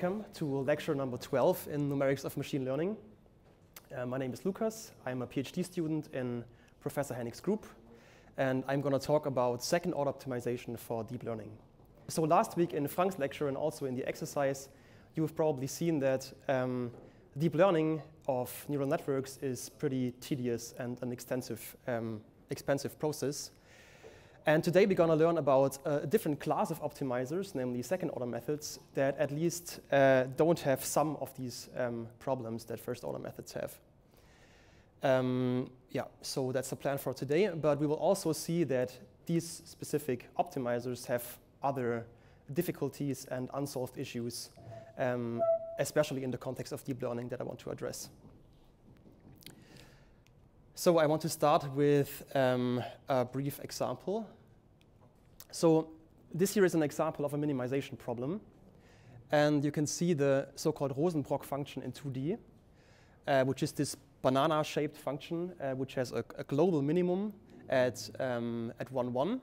welcome to lecture number 12 in numerics of machine learning. Uh, my name is Lukas. I'm a PhD student in Professor Hennig's group, and I'm going to talk about second order optimization for deep learning. So last week in Frank's lecture and also in the exercise, you've probably seen that um, deep learning of neural networks is pretty tedious and an extensive, um, expensive process. And today we're going to learn about a different class of optimizers, namely second order methods, that at least uh, don't have some of these um, problems that first order methods have. Um, yeah, so that's the plan for today. But we will also see that these specific optimizers have other difficulties and unsolved issues, um, especially in the context of deep learning that I want to address. So I want to start with um, a brief example. So this here is an example of a minimization problem. And you can see the so-called Rosenbrock function in 2D, uh, which is this banana-shaped function, uh, which has a, a, global minimum at, um, at 1, 1.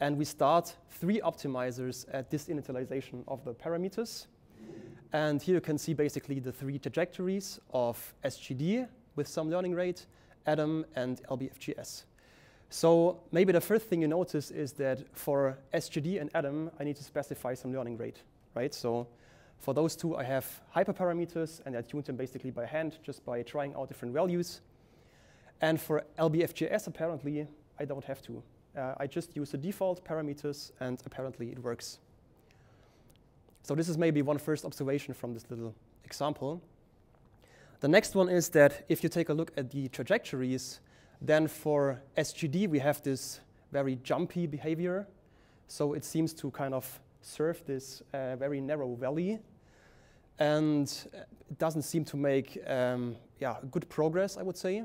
And we start three optimizers at this initialization of the parameters. And here you can see basically the three trajectories of SGD with some learning rate, Adam, and LBFGS. So maybe the first thing you notice is that for SGD and Adam, I need to specify some learning rate, right? So for those two, I have hyperparameters, and I tuned them basically by hand, just by trying out different values. And for LBFGS, apparently, I don't have to. Uh, I just use the default parameters, and apparently it works. So this is maybe one first observation from this little example. The next one is that if you take a look at the trajectories, then for SGD, we have this very jumpy behavior. So it seems to kind of serve this uh, very narrow valley. And it doesn't seem to make um, yeah, good progress, I would say.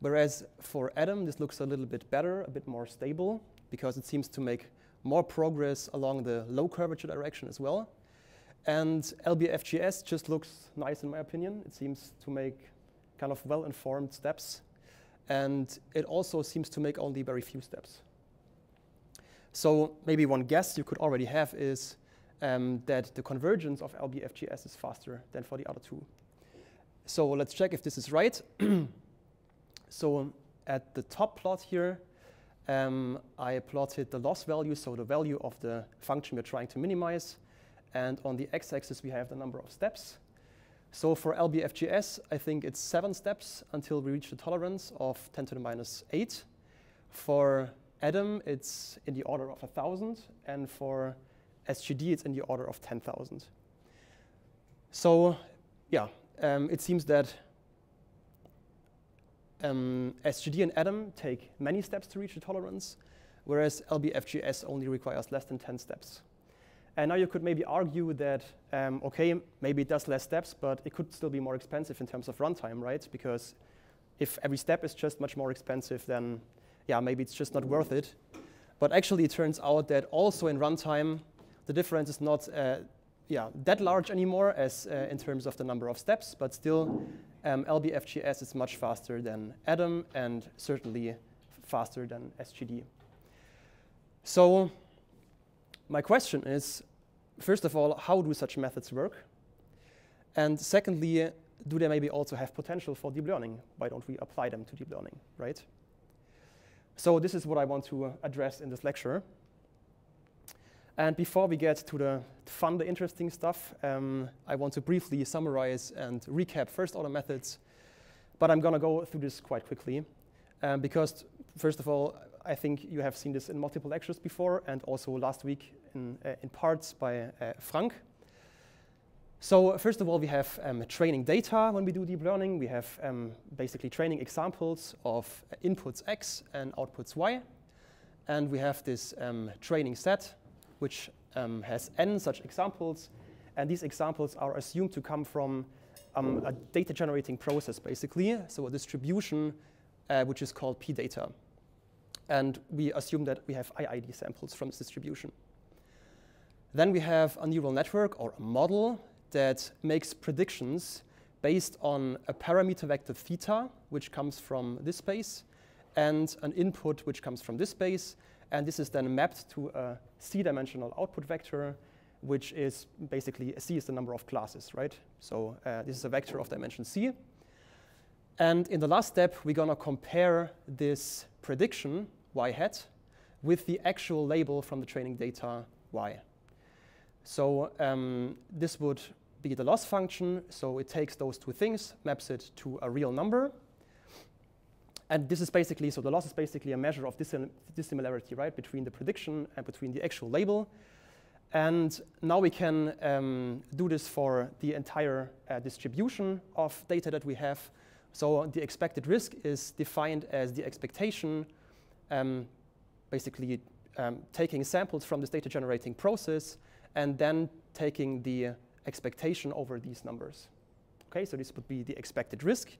Whereas for Adam, this looks a little bit better, a bit more stable, because it seems to make more progress along the low curvature direction as well. And LBFGS just looks nice in my opinion. It seems to make kind of well-informed steps and it also seems to make only very few steps. So maybe one guess you could already have is um, that the convergence of LBFGS is faster than for the other two. So let's check if this is right. so at the top plot here, um, I plotted the loss value, so the value of the function we're trying to minimize. And on the x-axis, we have the number of steps. So for LBFGS, I think it's seven steps until we reach the tolerance of 10 to the minus 8. For Adam, it's in the order of 1,000. And for SGD, it's in the order of 10,000. So yeah, um, it seems that um, SGD and Adam take many steps to reach the tolerance, whereas LBFGS only requires less than 10 steps. And now you could maybe argue that, um, okay, maybe it does less steps, but it could still be more expensive in terms of runtime, right? Because if every step is just much more expensive, then yeah, maybe it's just not worth it. But actually, it turns out that also in runtime, the difference is not uh, yeah, that large anymore as uh, in terms of the number of steps, but still um, LBFGS is much faster than Adam and certainly faster than SGD. So my question is, first of all, how do such methods work? And secondly, do they maybe also have potential for deep learning? Why don't we apply them to deep learning, right? So this is what I want to address in this lecture. And before we get to the fun, the interesting stuff, um, I want to briefly summarize and recap first order methods. But I'm going to go through this quite quickly um, because, first of all, I think you have seen this in multiple lectures before and also last week in, uh, in parts by uh, Frank. So first of all, we have um, training data when we do deep learning. We have um, basically training examples of inputs x and outputs y. And we have this um, training set, which um, has n such examples. And these examples are assumed to come from um, a data generating process, basically. So a distribution, uh, which is called p-data. And we assume that we have IID samples from this distribution. Then we have a neural network or a model that makes predictions based on a parameter vector theta, which comes from this space, and an input which comes from this space. And this is then mapped to a c-dimensional output vector, which is basically C is the number of classes, right? So uh, this is a vector of dimension C. And in the last step, we're going to compare this prediction, y hat, with the actual label from the training data y. So um, this would be the loss function. So it takes those two things, maps it to a real number. And this is basically, so the loss is basically a measure of dissimilarity, right, between the prediction and between the actual label. And now we can um, do this for the entire uh, distribution of data that we have. So the expected risk is defined as the expectation, um, basically um, taking samples from this data generating process and then taking the expectation over these numbers. Okay, so this would be the expected risk.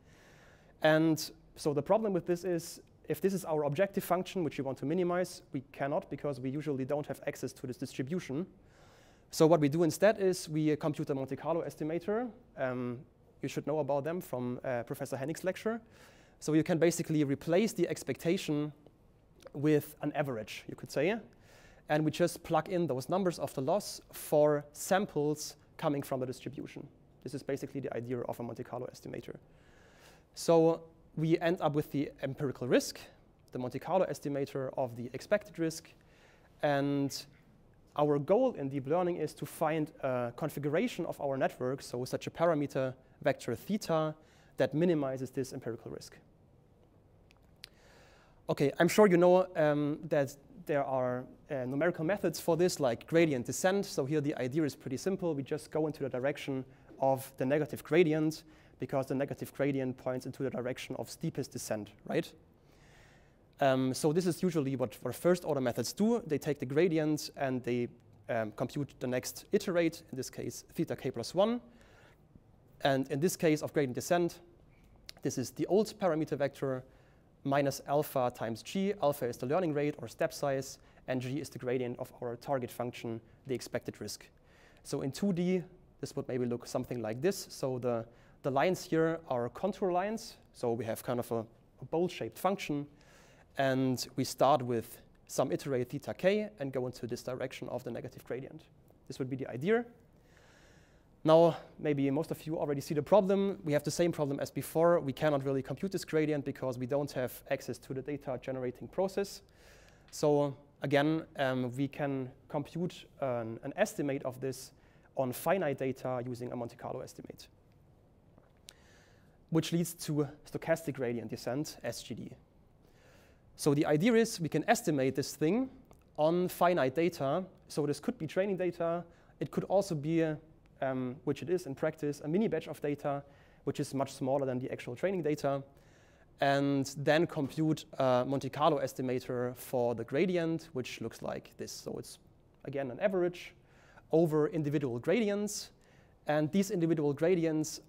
And so the problem with this is if this is our objective function, which we want to minimize, we cannot because we usually don't have access to this distribution. So what we do instead is we compute a Monte Carlo estimator. Um, you should know about them from uh, Professor Hennig's lecture. So you can basically replace the expectation with an average, you could say. And we just plug in those numbers of the loss for samples coming from the distribution. This is basically the idea of a Monte Carlo estimator. So we end up with the empirical risk, the Monte Carlo estimator of the expected risk. And our goal in deep learning is to find a configuration of our network, so such a parameter vector theta that minimizes this empirical risk. Okay, I'm sure you know um, that there are uh, numerical methods for this, like gradient descent. So here the idea is pretty simple. We just go into the direction of the negative gradient because the negative gradient points into the direction of steepest descent, right? Um, so this is usually what, first order methods do. They take the gradient and they um, compute the next iterate, in this case, theta k plus 1. And in this case of gradient descent, this is the old parameter vector minus alpha times g. Alpha is the learning rate or step size, and g is the gradient of our target function, the expected risk. So in 2D, this would maybe look something like this. So the, the lines here are contour lines. So we have kind of a, a bowl-shaped function. And we start with some iterate theta k and go into this direction of the negative gradient. This would be the idea. Now, maybe most of you already see the problem. We have the same problem as before. We cannot really compute this gradient because we don't have access to the data generating process. So again, um, we can compute an, an, estimate of this on finite data using a Monte Carlo estimate, which leads to stochastic gradient descent, SGD. So the idea is we can estimate this thing on finite data. So this could be training data. It could also be um, which it is in practice, a mini batch of data, which is much smaller than the actual training data, and then compute a Monte Carlo estimator for the gradient, which looks like this. So it's, again, an average over individual gradients. And these individual gradients,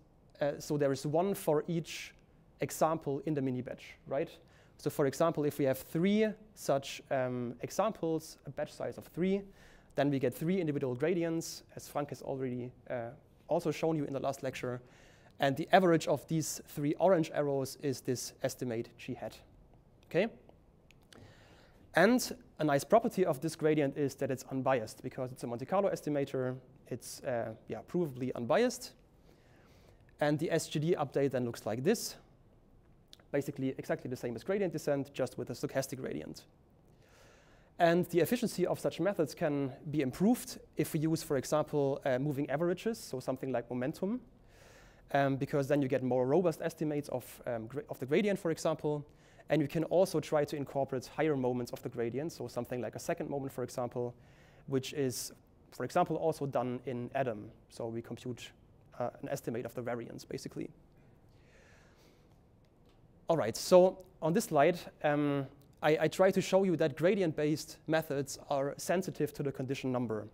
uh, so there is one for each example in the mini batch, right? So for example, if we have three such um, examples, a batch size of three, then we get three individual gradients, as Frank has already uh, also shown you in the last lecture. And the average of these three orange arrows is this estimate g hat. Okay? And a nice property of this gradient is that it's unbiased because it's a Monte Carlo estimator. It's uh, yeah, provably unbiased. And the SGD update then looks like this. Basically exactly the same as gradient descent, just with a stochastic gradient. And the efficiency of such methods can be improved if we use, for example, uh, moving averages, so something like momentum, um, because then you get more robust estimates of, um, of the gradient, for example. And you can also try to incorporate higher moments of the gradient, so something like a second moment, for example, which is, for example, also done in Adam. So we compute uh, an estimate of the variance, basically. All right, so on this slide, um, I, I try to show you that gradient-based methods are sensitive to the condition number.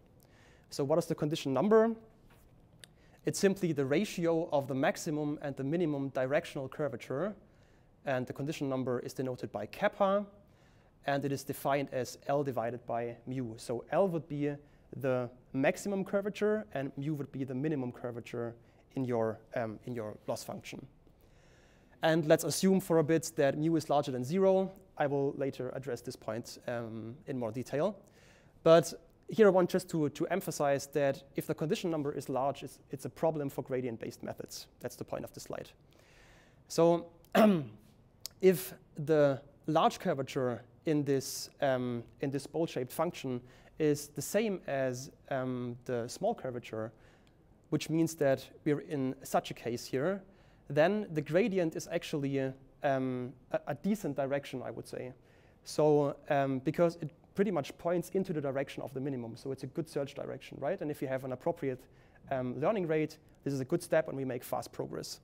So what is the condition number? It's simply the ratio of the maximum and the minimum directional curvature. And the condition number is denoted by kappa. And it is defined as L divided by mu. So L would be the maximum curvature, and mu would be the minimum curvature in your, um, in your loss function. And let's assume for a bit that mu is larger than zero, I will later address this point um, in more detail. But here I want just to, to emphasize that if the condition number is large, it's, it's a problem for gradient-based methods. That's the point of the slide. So if the large curvature in this, um, in this bowl-shaped function is the same as um, the small curvature, which means that we're in such a case here, then the gradient is actually um, a, a, decent direction, I would say. So um, because it pretty much points into the direction of the minimum. So it's a good search direction, right? And if you have an appropriate um, learning rate, this is a good step and we make fast progress.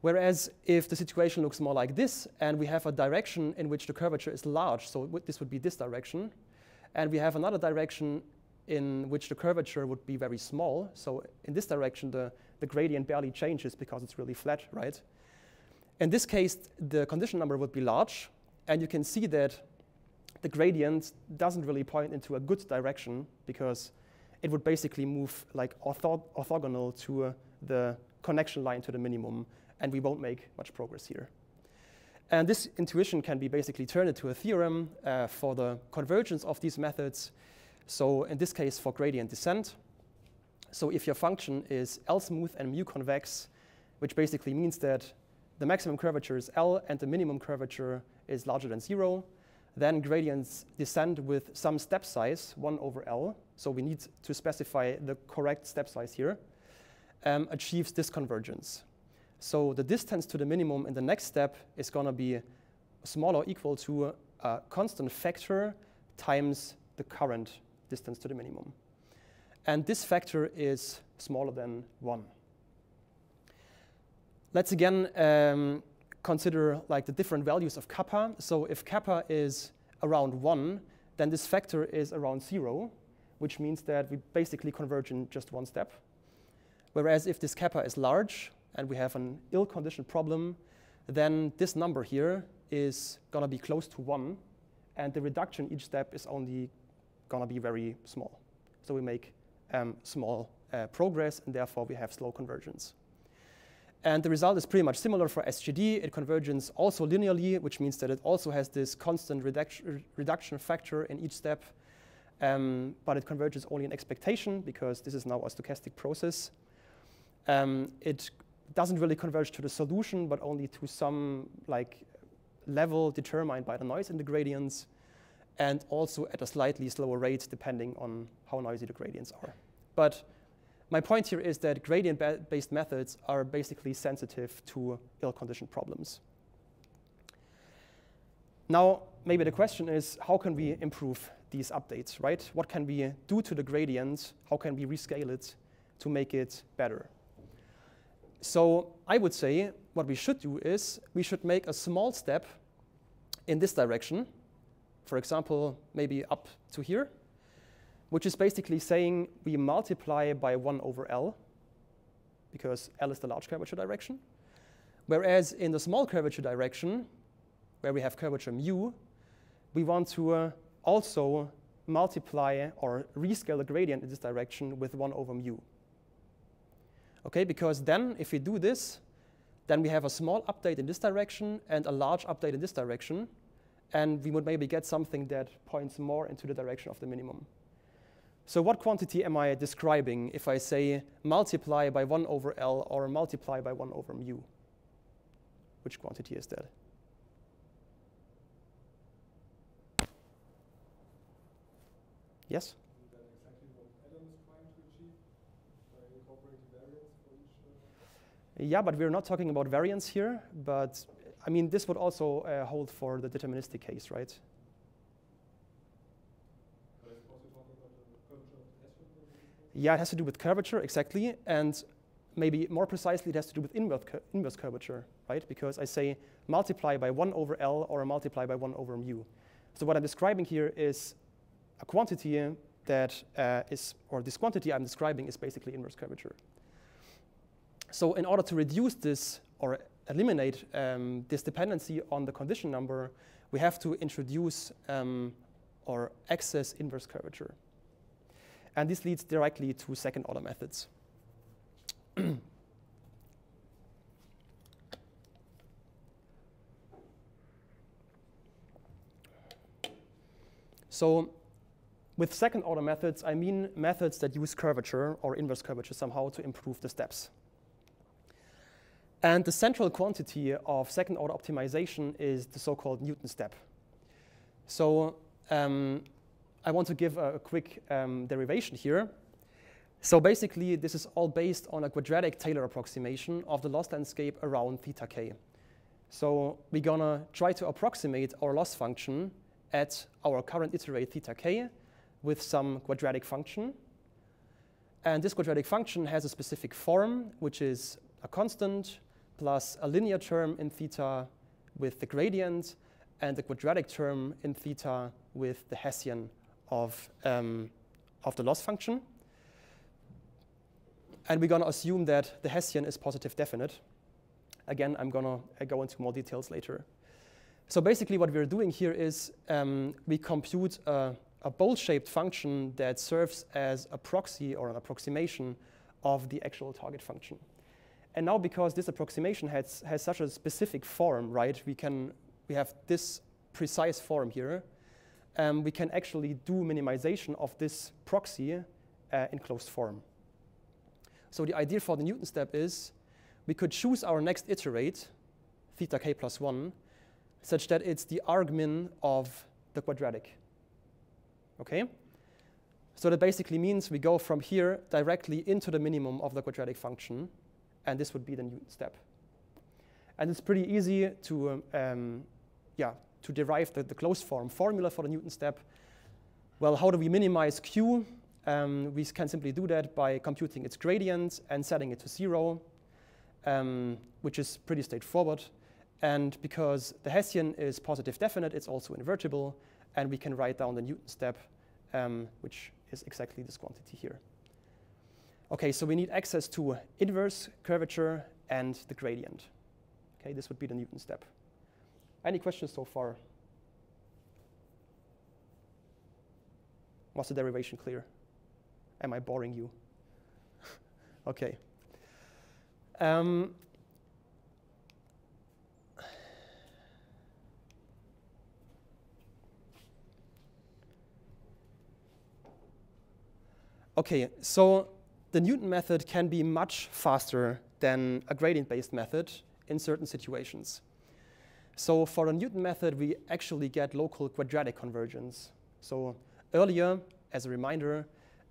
Whereas if the situation looks more like this, and we have a direction in which the curvature is large, so this would be this direction, and we have another direction in which the curvature would be very small. So in this direction, the, the gradient barely changes because it's really flat, right? In this case, the condition number would be large, and you can see that the gradient doesn't really point into a good direction because it would basically move like ortho orthogonal to uh, the connection line to the minimum, and we won't make much progress here. And this intuition can be basically turned into a theorem uh, for the convergence of these methods. So in this case, for gradient descent. So if your function is L smooth and mu convex, which basically means that the maximum curvature is L and the minimum curvature is larger than zero, then gradients descend with some step size, 1 over L, so we need to specify the correct step size here, um, achieves this convergence. So the distance to the minimum in the next step is going to be smaller or equal to a constant factor times the current distance to the minimum. And this factor is smaller than 1. Let's again um, consider like the different values of kappa. So if kappa is around 1, then this factor is around 0, which means that we basically converge in just one step. Whereas if this kappa is large and we have an ill-conditioned problem, then this number here is going to be close to 1, and the reduction each step is only going to be very small. So we make um, small uh, progress, and therefore we have slow convergence. And the result is pretty much similar for SGD. It converges also linearly, which means that it also has this constant reduction, reduction factor in each step. Um, but it converges only in expectation because this is now a stochastic process. Um, it doesn't really converge to the solution, but only to some like level determined by the noise in the gradients, and also at a slightly slower rate depending on how noisy the gradients are. But my point here is that gradient-based methods are basically sensitive to ill-conditioned problems. Now, maybe the question is, how can we improve these updates, right? What can we do to the gradient? How can we rescale it to make it better? So I would say what we should do is we should make a small step in this direction. For example, maybe up to here which is basically saying we multiply by 1 over L, because L is the large curvature direction. Whereas in the small curvature direction, where we have curvature mu, we want to uh, also multiply or rescale the gradient in this direction with 1 over mu. Okay, because then if we do this, then we have a small update in this direction and a large update in this direction, and we would maybe get something that points more into the direction of the minimum. So what quantity am I describing if I say multiply by 1 over L or multiply by 1 over mu? Which quantity is that? Yes? Yeah, but we're not talking about variance here. But I mean, this would also uh, hold for the deterministic case, right? Yeah, it has to do with curvature, exactly. And maybe more precisely, it has to do with inverse, inverse curvature, right? Because I say multiply by 1 over L or multiply by 1 over mu. So what I'm describing here is a quantity that uh, is, or this quantity I'm describing is basically inverse curvature. So in order to reduce this or eliminate um, this dependency on the condition number, we have to introduce um, or access inverse curvature. And this leads directly to second order methods. so with second order methods, I mean methods that use curvature or inverse curvature somehow to improve the steps. And the central quantity of second order optimization is the so-called Newton step. So um, I want to give a, a quick um, derivation here. So basically, this is all based on a quadratic Taylor approximation of the loss landscape around theta k. So we're gonna try to approximate our loss function at our current iterate theta k with some quadratic function. And this quadratic function has a specific form, which is a constant plus a linear term in theta with the gradient and the quadratic term in theta with the Hessian of, um, of the loss function. And we're going to assume that the Hessian is positive definite. Again, I'm going to uh, go into more details later. So basically what we're doing here is um, we compute a, a bowl-shaped function that serves as a proxy or an approximation of the actual target function. And now because this approximation has, has such a specific form, right, we, can, we have this precise form here, um, we can actually do minimization of this proxy uh, in closed form. So the idea for the Newton step is we could choose our next iterate, theta k plus 1, such that it's the argmin of the quadratic. Okay? So that basically means we go from here directly into the minimum of the quadratic function, and this would be the Newton step. And it's pretty easy to, um, um, yeah, to derive the, the closed form formula for the Newton step. Well, how do we minimize Q? Um, we can simply do that by computing its gradient and setting it to zero, um, which is pretty straightforward. And because the Hessian is positive definite, it's also invertible, and we can write down the Newton step, um, which is exactly this quantity here. Okay, so we need access to inverse curvature and the gradient. Okay, this would be the Newton step. Any questions so far? Was the derivation clear? Am I boring you? okay. Um, okay, so the Newton method can be much faster than a gradient-based method in certain situations. So for a Newton method, we actually get local quadratic convergence. So earlier, as a reminder,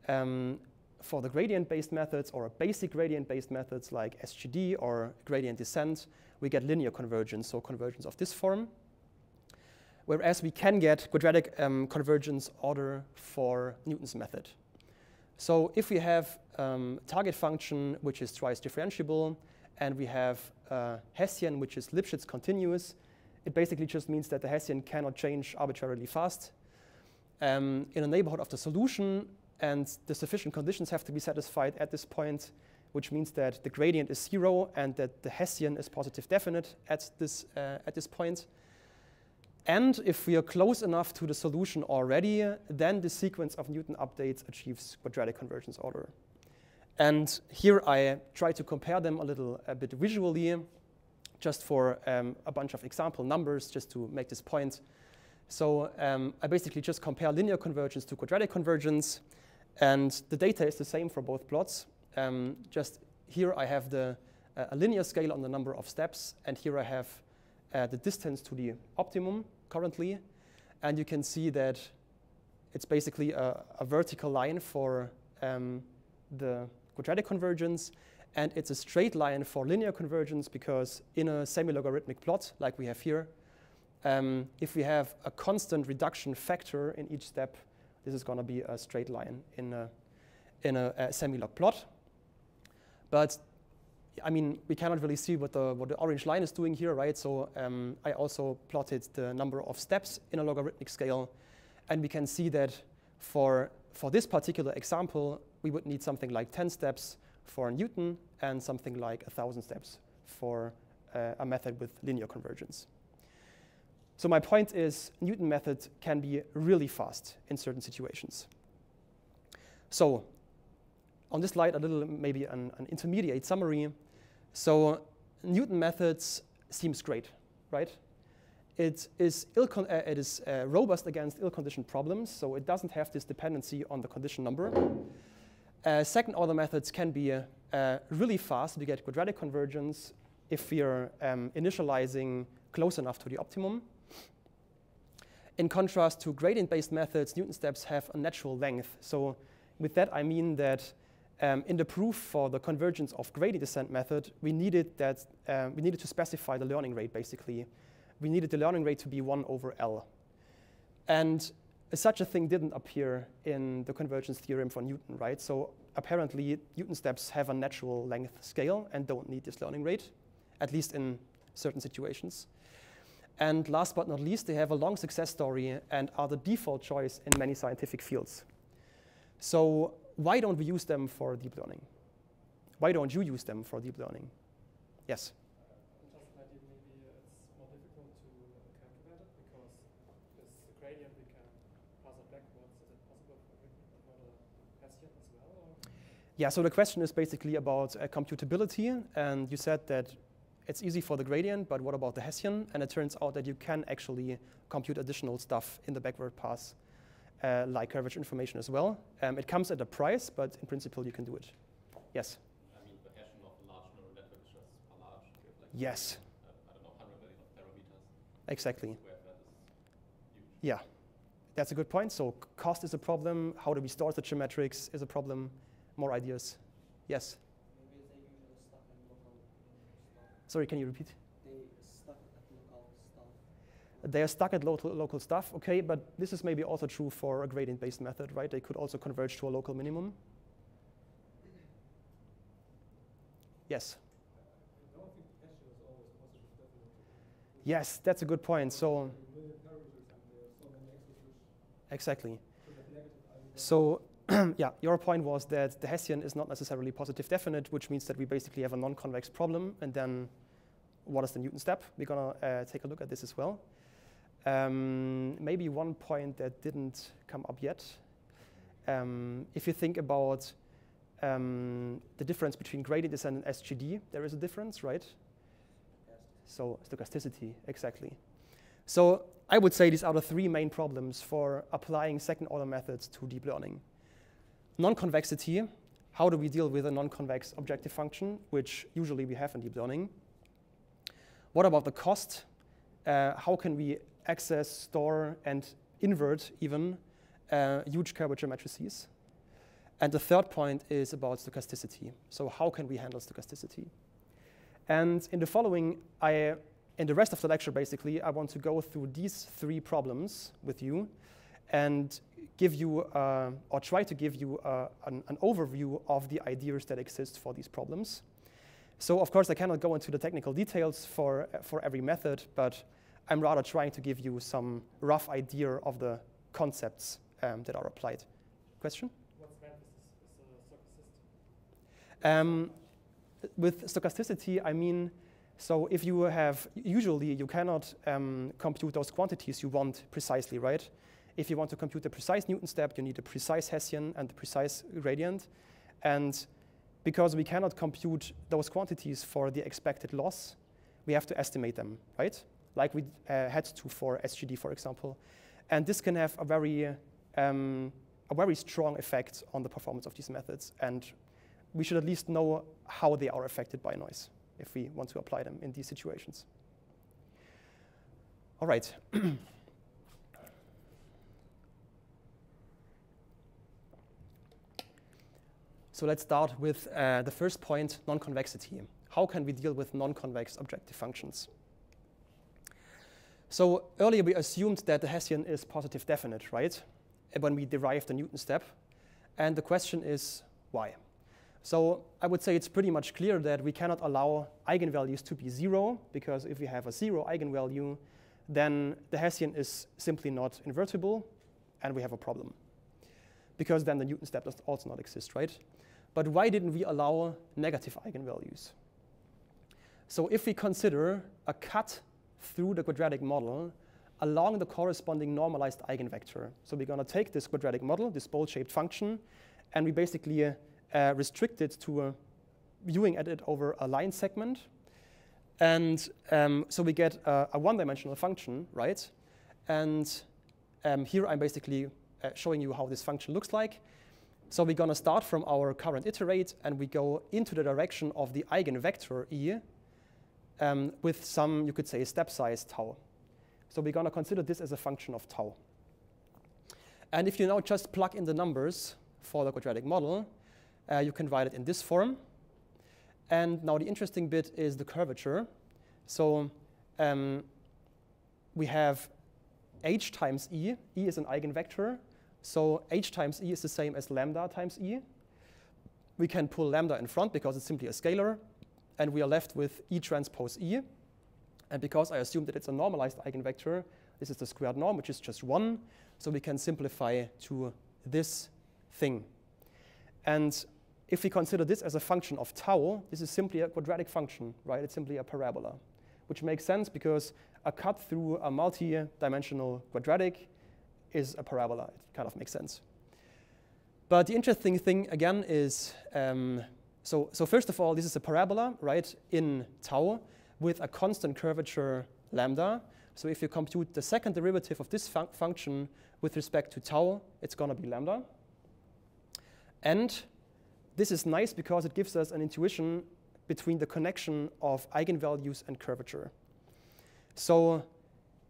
um, for the gradient-based methods or basic gradient-based methods like SGD or gradient descent, we get linear convergence, so convergence of this form. Whereas we can get quadratic um, convergence order for Newton's method. So if we have um, target function which is twice differentiable, and we have uh, Hessian which is Lipschitz continuous, it basically just means that the Hessian cannot change arbitrarily fast um, in a neighborhood of the solution, and the sufficient conditions have to be satisfied at this point, which means that the gradient is zero and that the Hessian is positive definite at this, uh, at this point. And if we are close enough to the solution already, then the sequence of Newton updates achieves quadratic convergence order. And here I try to compare them a little a bit visually, just for um, a bunch of example numbers, just to make this point. So um, I basically just compare linear convergence to quadratic convergence, and the data is the same for both plots. Um, just here I have the, uh, a linear scale on the number of steps, and here I have uh, the distance to the optimum currently. And you can see that it's basically a, a vertical line for um, the quadratic convergence, and it's a straight line for linear convergence because in a semi-logarithmic plot, like we have here, um, if we have a constant reduction factor in each step, this is going to be a straight line in a, in a, a semi-log plot. But I mean, we cannot really see what the, what the orange line is doing here, right? So um, I also plotted the number of steps in a logarithmic scale. And we can see that for, for this particular example, we would need something like 10 steps for Newton and something like 1,000 steps for uh, a method with linear convergence. So my point is Newton method can be really fast in certain situations. So on this slide, a little maybe an, an intermediate summary. So Newton methods seems great, right? it is, uh, it is uh, robust against ill-conditioned problems, so it doesn't have this dependency on the condition number. Uh, second order methods can be uh, uh, really fast to get quadratic convergence if we're um, initializing close enough to the optimum. In contrast to gradient-based methods, Newton steps have a natural length. So with that, I mean that um, in the proof for the convergence of gradient descent method, we needed, that, um, we needed to specify the learning rate, basically. We needed the learning rate to be 1 over L. And such a thing didn't appear in the convergence theorem for Newton, right? So apparently, Newton steps have a natural length scale and don't need this learning rate, at least in certain situations. And last but not least, they have a long success story and are the default choice in many scientific fields. So why don't we use them for deep learning? Why don't you use them for deep learning? Yes? Yeah, so the question is basically about uh, computability, and you said that it's easy for the gradient, but what about the Hessian? And it turns out that you can actually compute additional stuff in the backward pass, uh, like curvature information as well. Um, it comes at a price, but in principle, you can do it. Yes? I mean, the Hessian of a large neural network is just large. Like yes. Uh, I don't know, 100 million parameters. Exactly. Yeah, that's a good point. So cost is a problem. How do we store such a huge matrix is a problem. More ideas. Yes? Sorry, can you repeat? They are stuck at local stuff. They are stuck at local, local stuff, okay, but this is maybe also true for a gradient-based method, right? They could also converge to a local minimum. Yes? Yes, that's a good point. So, exactly. So, yeah, your point was that the Hessian is not necessarily positive definite, which means that we basically have a non-convex problem, and then what is the Newton step? We're going to uh, take a look at this as well. Um, maybe one point that didn't come up yet. Um, if you think about um, the difference between gradient descent and SGD, there is a difference, right? So stochasticity, exactly. So I would say these are the three main problems for applying second order methods to deep learning. Non-convexity, how do we deal with a non-convex objective function, which usually we have in deep learning? What about the cost? Uh, how can we access, store, and invert even uh, huge curvature matrices? And the third point is about stochasticity. So how can we handle stochasticity? And in the following, I, in the rest of the lecture, basically, I want to go through these three problems with you and give you, uh, or try to give you uh, an, an overview of the ideas that exist for these problems. So of course, I cannot go into the technical details for, for every method, but I'm rather trying to give you some rough idea of the concepts um, that are applied. Question? What's meant is, um, with stochasticity, I mean, so if you have, usually you cannot um, compute those quantities you want precisely, right? If you want to compute a precise Newton step, you need a precise Hessian and a precise gradient. And because we cannot compute those quantities for the expected loss, we have to estimate them, right? Like we uh, had to for SGD, for example. And this can have a very, um, a very strong effect on the performance of these methods. And we should at least know how they are affected by noise if we want to apply them in these situations. All right. So let's start with uh, the first point, non-convexity. How can we deal with non-convex objective functions? So earlier we assumed that the Hessian is positive definite, right? When we derived the Newton step. And the question is why? So I would say it's pretty much clear that we cannot allow eigenvalues to be zero, because if we have a zero eigenvalue, then the Hessian is simply not invertible, and we have a problem. Because then the Newton step does also not exist, right? But why didn't we allow negative eigenvalues? So if we consider a cut through the quadratic model along the corresponding normalized eigenvector. So we're going to take this quadratic model, this bowl-shaped function, and we basically uh, restrict it to viewing at it over a line segment. And um, so we get a, a one-dimensional function, right? And um, here I'm basically uh, showing you how this function looks like. So we're going to start from our current iterate, and we go into the direction of the eigenvector E um, with some, you could say, step size tau. So we're going to consider this as a function of tau. And if you now just plug in the numbers for the quadratic model, uh, you can write it in this form. And now the interesting bit is the curvature. So um, we have h times e. e is an eigenvector. So h times e is the same as lambda times e. We can pull lambda in front because it's simply a scalar. And we are left with e transpose e. And because I assume that it's a normalized eigenvector, this is the squared norm, which is just 1. So we can simplify to this thing. And if we consider this as a function of tau, this is simply a quadratic function, right? It's simply a parabola, which makes sense because a cut through a multi-dimensional quadratic is a parabola. It kind of makes sense. But the interesting thing, again, is um, so, so first of all, this is a parabola, right, in tau with a constant curvature lambda. So if you compute the second derivative of this fun function with respect to tau, it's going to be lambda. And this is nice because it gives us an intuition between the connection of eigenvalues and curvature. So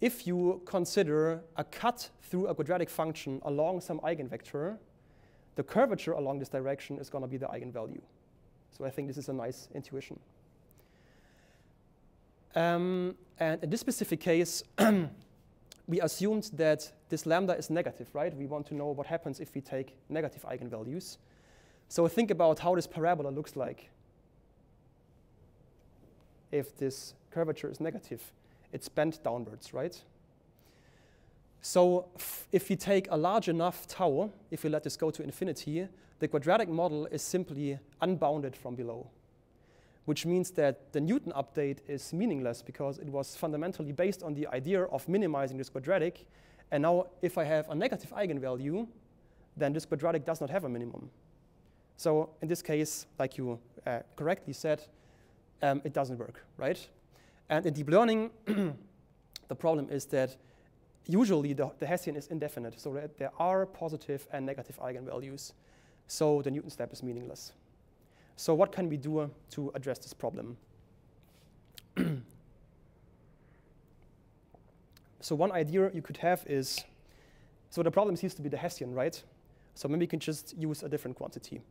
if you consider a cut through a quadratic function along some eigenvector, the curvature along this direction is going to be the eigenvalue. So I think this is a nice intuition. Um, and in this specific case, we assumed that this lambda is negative, right? We want to know what happens if we take negative eigenvalues. So think about how this parabola looks like if this curvature is negative. It's bent downwards, right? So if we take a large enough tau, if we let this go to infinity, the quadratic model is simply unbounded from below, which means that the Newton update is meaningless because it was fundamentally based on the idea of minimizing this quadratic. And now if I have a negative eigenvalue, then this quadratic does not have a minimum. So in this case, like you uh, correctly said, um, it doesn't work, right? And in deep learning, the problem is that usually the, the, Hessian is indefinite, so that there are positive and negative eigenvalues. So the Newton step is meaningless. So what can we do to address this problem? so one idea you could have is, so the problem seems to be the Hessian, right? So maybe we can just use a different quantity.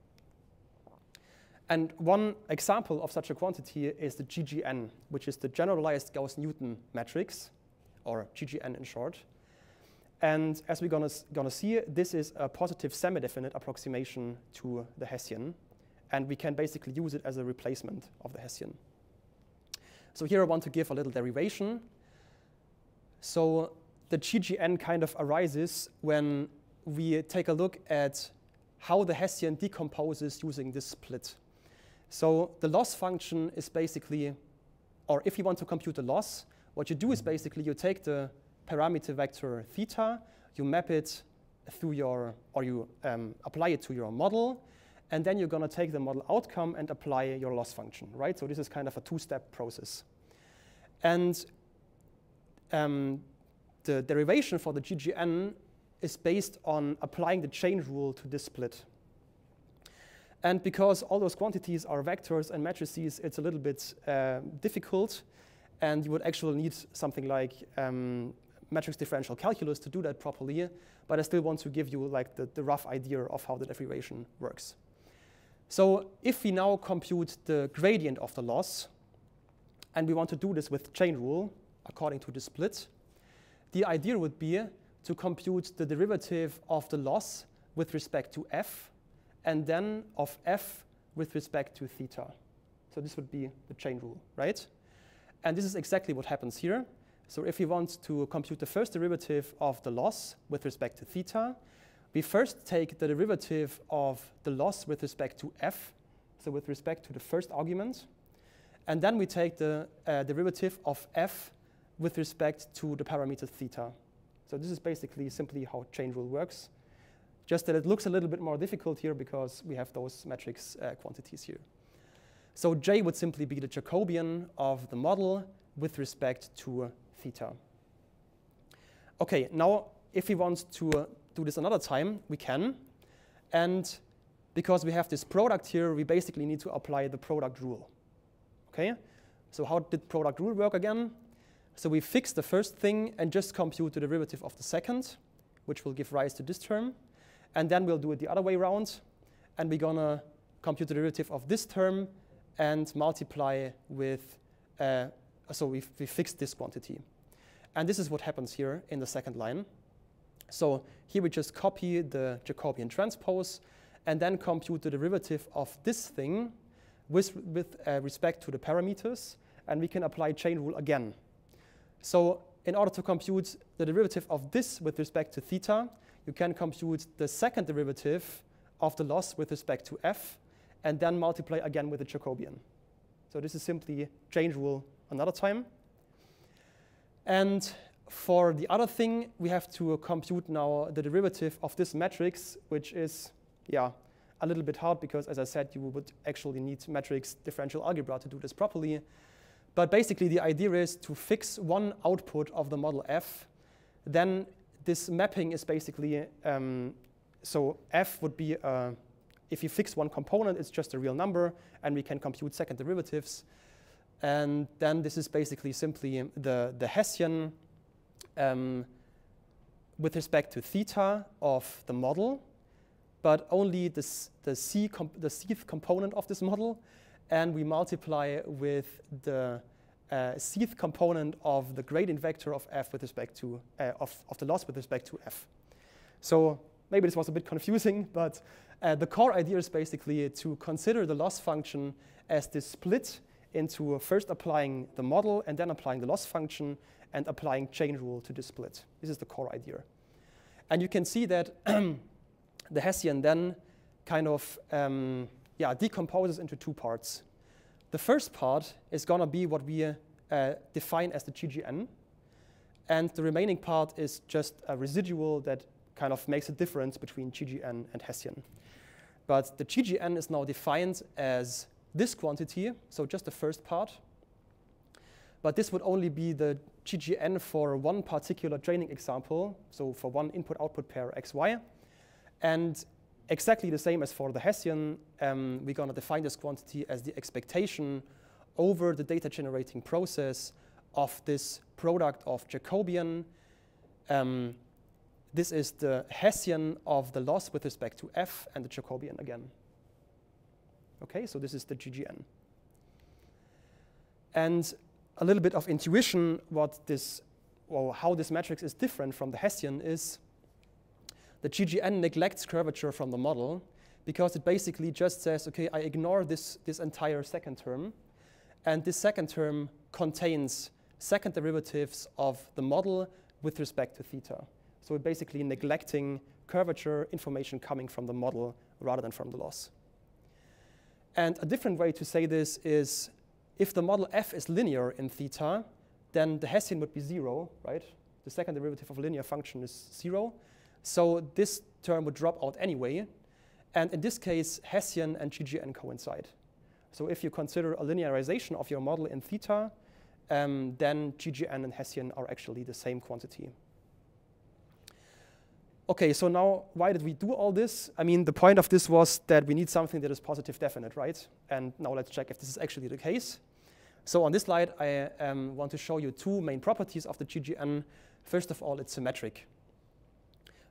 And one example of such a quantity is the GGN, which is the generalized Gauss-Newton matrix, or GGN in short. And as we're gonna, gonna see, this is a positive semi-definite approximation to the Hessian. And we can basically use it as a replacement of the Hessian. So here I want to give a little derivation. So the GGN kind of arises when we take a look at how the Hessian decomposes using this split. So the loss function is basically, or if you want to compute the loss, what you do is basically you take the parameter vector theta, you map it through your, or you um, apply it to your model, and then you're going to take the model outcome and apply your loss function, right? So this is kind of a two-step process. And um, the derivation for the GGN is based on applying the chain rule to this split. And because all those quantities are vectors and matrices, it's a little bit uh, difficult. And you would actually need something like um, matrix differential calculus to do that properly. But I still want to give you like the, the rough idea of how the derivation works. So if we now compute the gradient of the loss, and we want to do this with chain rule according to the split, the idea would be to compute the derivative of the loss with respect to f and then of f with respect to theta. So this would be the chain rule, right? And this is exactly what happens here. So if we want to compute the first derivative of the loss with respect to theta, we first take the derivative of the loss with respect to f, so with respect to the first argument, and then we take the uh, derivative of f with respect to the parameter theta. So this is basically simply how chain rule works. Just that it looks a little bit more difficult here because we have those matrix uh, quantities here. So J would simply be the Jacobian of the model with respect to theta. Okay, now if we want to uh, do this another time, we can. And because we have this product here, we basically need to apply the product rule. Okay, so how did product rule work again? So we fix the first thing and just compute the derivative of the second, which will give rise to this term. And then we'll do it the other way around. And we're going to compute the derivative of this term and multiply with, uh, so we we fixed this quantity. And this is what happens here in the second line. So here we just copy the Jacobian transpose and then compute the derivative of this thing with, with uh, respect to the parameters. And we can apply chain rule again. So in order to compute the derivative of this with respect to theta, you can compute the second derivative of the loss with respect to f, and then multiply again with the Jacobian. So this is simply chain rule another time. And for the other thing, we have to compute now the derivative of this matrix, which is, yeah, a little bit hard because, as I said, you would actually need matrix differential algebra to do this properly. But basically, the idea is to fix one output of the model f. Then this mapping is basically, um, so f would be, uh, if you fix one component, it's just a real number, and we can compute second derivatives. And then this is basically simply the, the Hessian um, with respect to theta of the model, but only the, the, C the Cth component of this model and we multiply with the uh, Cth component of the gradient vector of f with respect to, uh, of, of the loss with respect to f. So maybe this was a bit confusing, but uh, the core idea is basically to consider the loss function as this split into first applying the model and then applying the loss function and applying chain rule to this split. This is the core idea. And you can see that the Hessian then kind of um, yeah, decomposes into two parts. The first part is going to be what we uh, define as the GGN. And the remaining part is just a residual that kind of makes a difference between GGN and Hessian. But the GGN is now defined as this quantity, so just the first part. But this would only be the GGN for one particular training example, so for one input-output pair xy. And exactly the same as for the Hessian, um, we're going to define this quantity as the expectation over the data generating process of this product of Jacobian. Um, this is the Hessian of the loss with respect to f and the Jacobian again. Okay, so this is the GGN. And a little bit of intuition what this, well, how this matrix is different from the Hessian is the GGN neglects curvature from the model because it basically just says, okay, I ignore this, this entire second term, and this second term contains second derivatives of the model with respect to theta. So we're basically neglecting curvature information coming from the model rather than from the loss. And a different way to say this is if the model f is linear in theta, then the Hessian would be zero, right? The second derivative of a linear function is zero. So this term would drop out anyway. And in this case, Hessian and GGN coincide. So if you consider a linearization of your model in theta, um, then GGN and Hessian are actually the same quantity. Okay, so now why did we do all this? I mean, the point of this was that we need something that is positive definite, right? And now let's check if this is actually the case. So on this slide, I um, want to show you two main properties of the GGN. First of all, it's symmetric.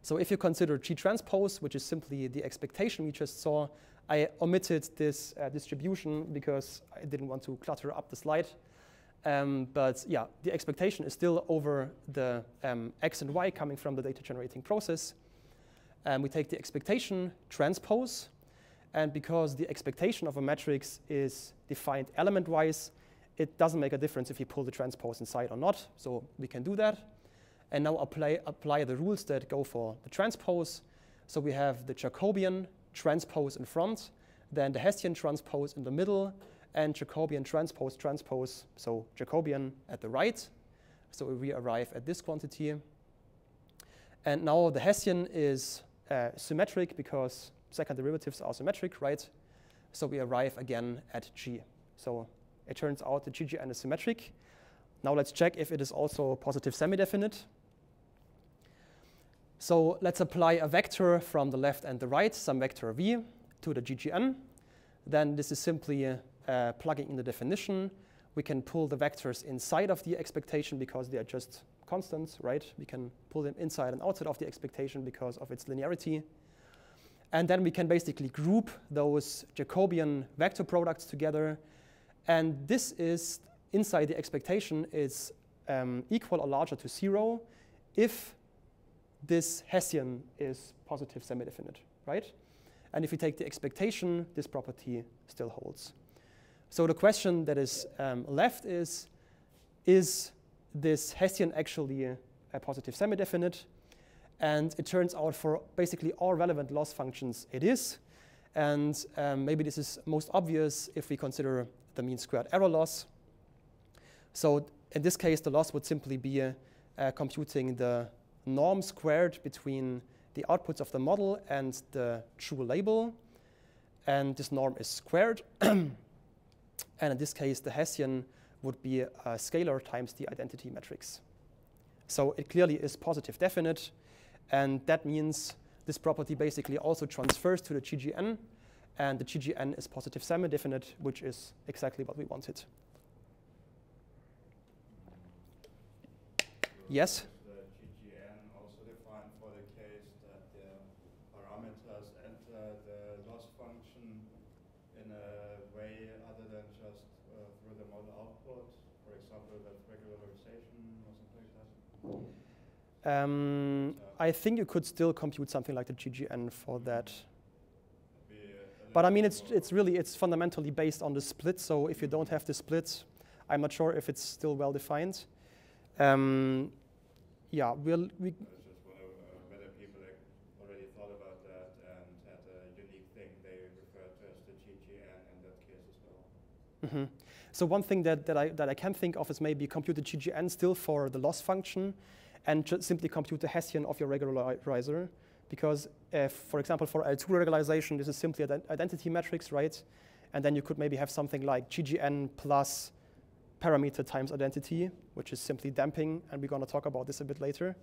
So if you consider G transpose, which is simply the expectation we just saw, I omitted this uh, distribution because I didn't want to clutter up the slide. Um, but yeah, the expectation is still over the um, x and y coming from the data generating process. And we take the expectation transpose. And because the expectation of a matrix is defined element-wise, it doesn't make a difference if you pull the transpose inside or not. So we can do that and now apply, apply the rules that go for the transpose. So we have the Jacobian transpose in front, then the Hessian transpose in the middle, and Jacobian transpose transpose, so Jacobian at the right. So we arrive at this quantity. And now the Hessian is uh, symmetric because second derivatives are symmetric, right? So we arrive again at G. So it turns out the GGN is symmetric. Now let's check if it is also positive semi-definite. So let's apply a vector from the left and the right, some vector v, to the GGN. Then this is simply uh, plugging in the definition. We can pull the vectors inside of the expectation because they are just constants, right? We can pull them inside and outside of the expectation because of its linearity. And then we can basically group those Jacobian vector products together. And this is inside the expectation is um, equal or larger to zero if this Hessian is positive semi-definite, right? And if we take the expectation, this property still holds. So the question that is um, left is, is this Hessian actually a, a positive semi-definite? And it turns out for basically all relevant loss functions, it is. And um, maybe this is most obvious if we consider the mean squared error loss. So in this case, the loss would simply be uh, computing the norm squared between the outputs of the model and the true label. And this norm is squared. and in this case, the Hessian would be a scalar times the identity matrix. So it clearly is positive definite. And that means this property basically also transfers to the GGN. And the GGN is positive semi-definite, which is exactly what we wanted. Yes? Um, I think you could still compute something like the GGN for that. But I mean, it's, it's really, it's fundamentally based on the split. So if you don't have the split, I'm not sure if it's still well defined. Um, yeah, we'll, we. Mm -hmm. So one thing that, that, I, that I can think of is maybe compute the GGN still for the loss function and just simply compute the Hessian of your regularizer. Because, uh, for example, for L2 regularization, this is simply an identity matrix, right? And then you could maybe have something like GGN plus parameter times identity, which is simply damping, and we're going to talk about this a bit later.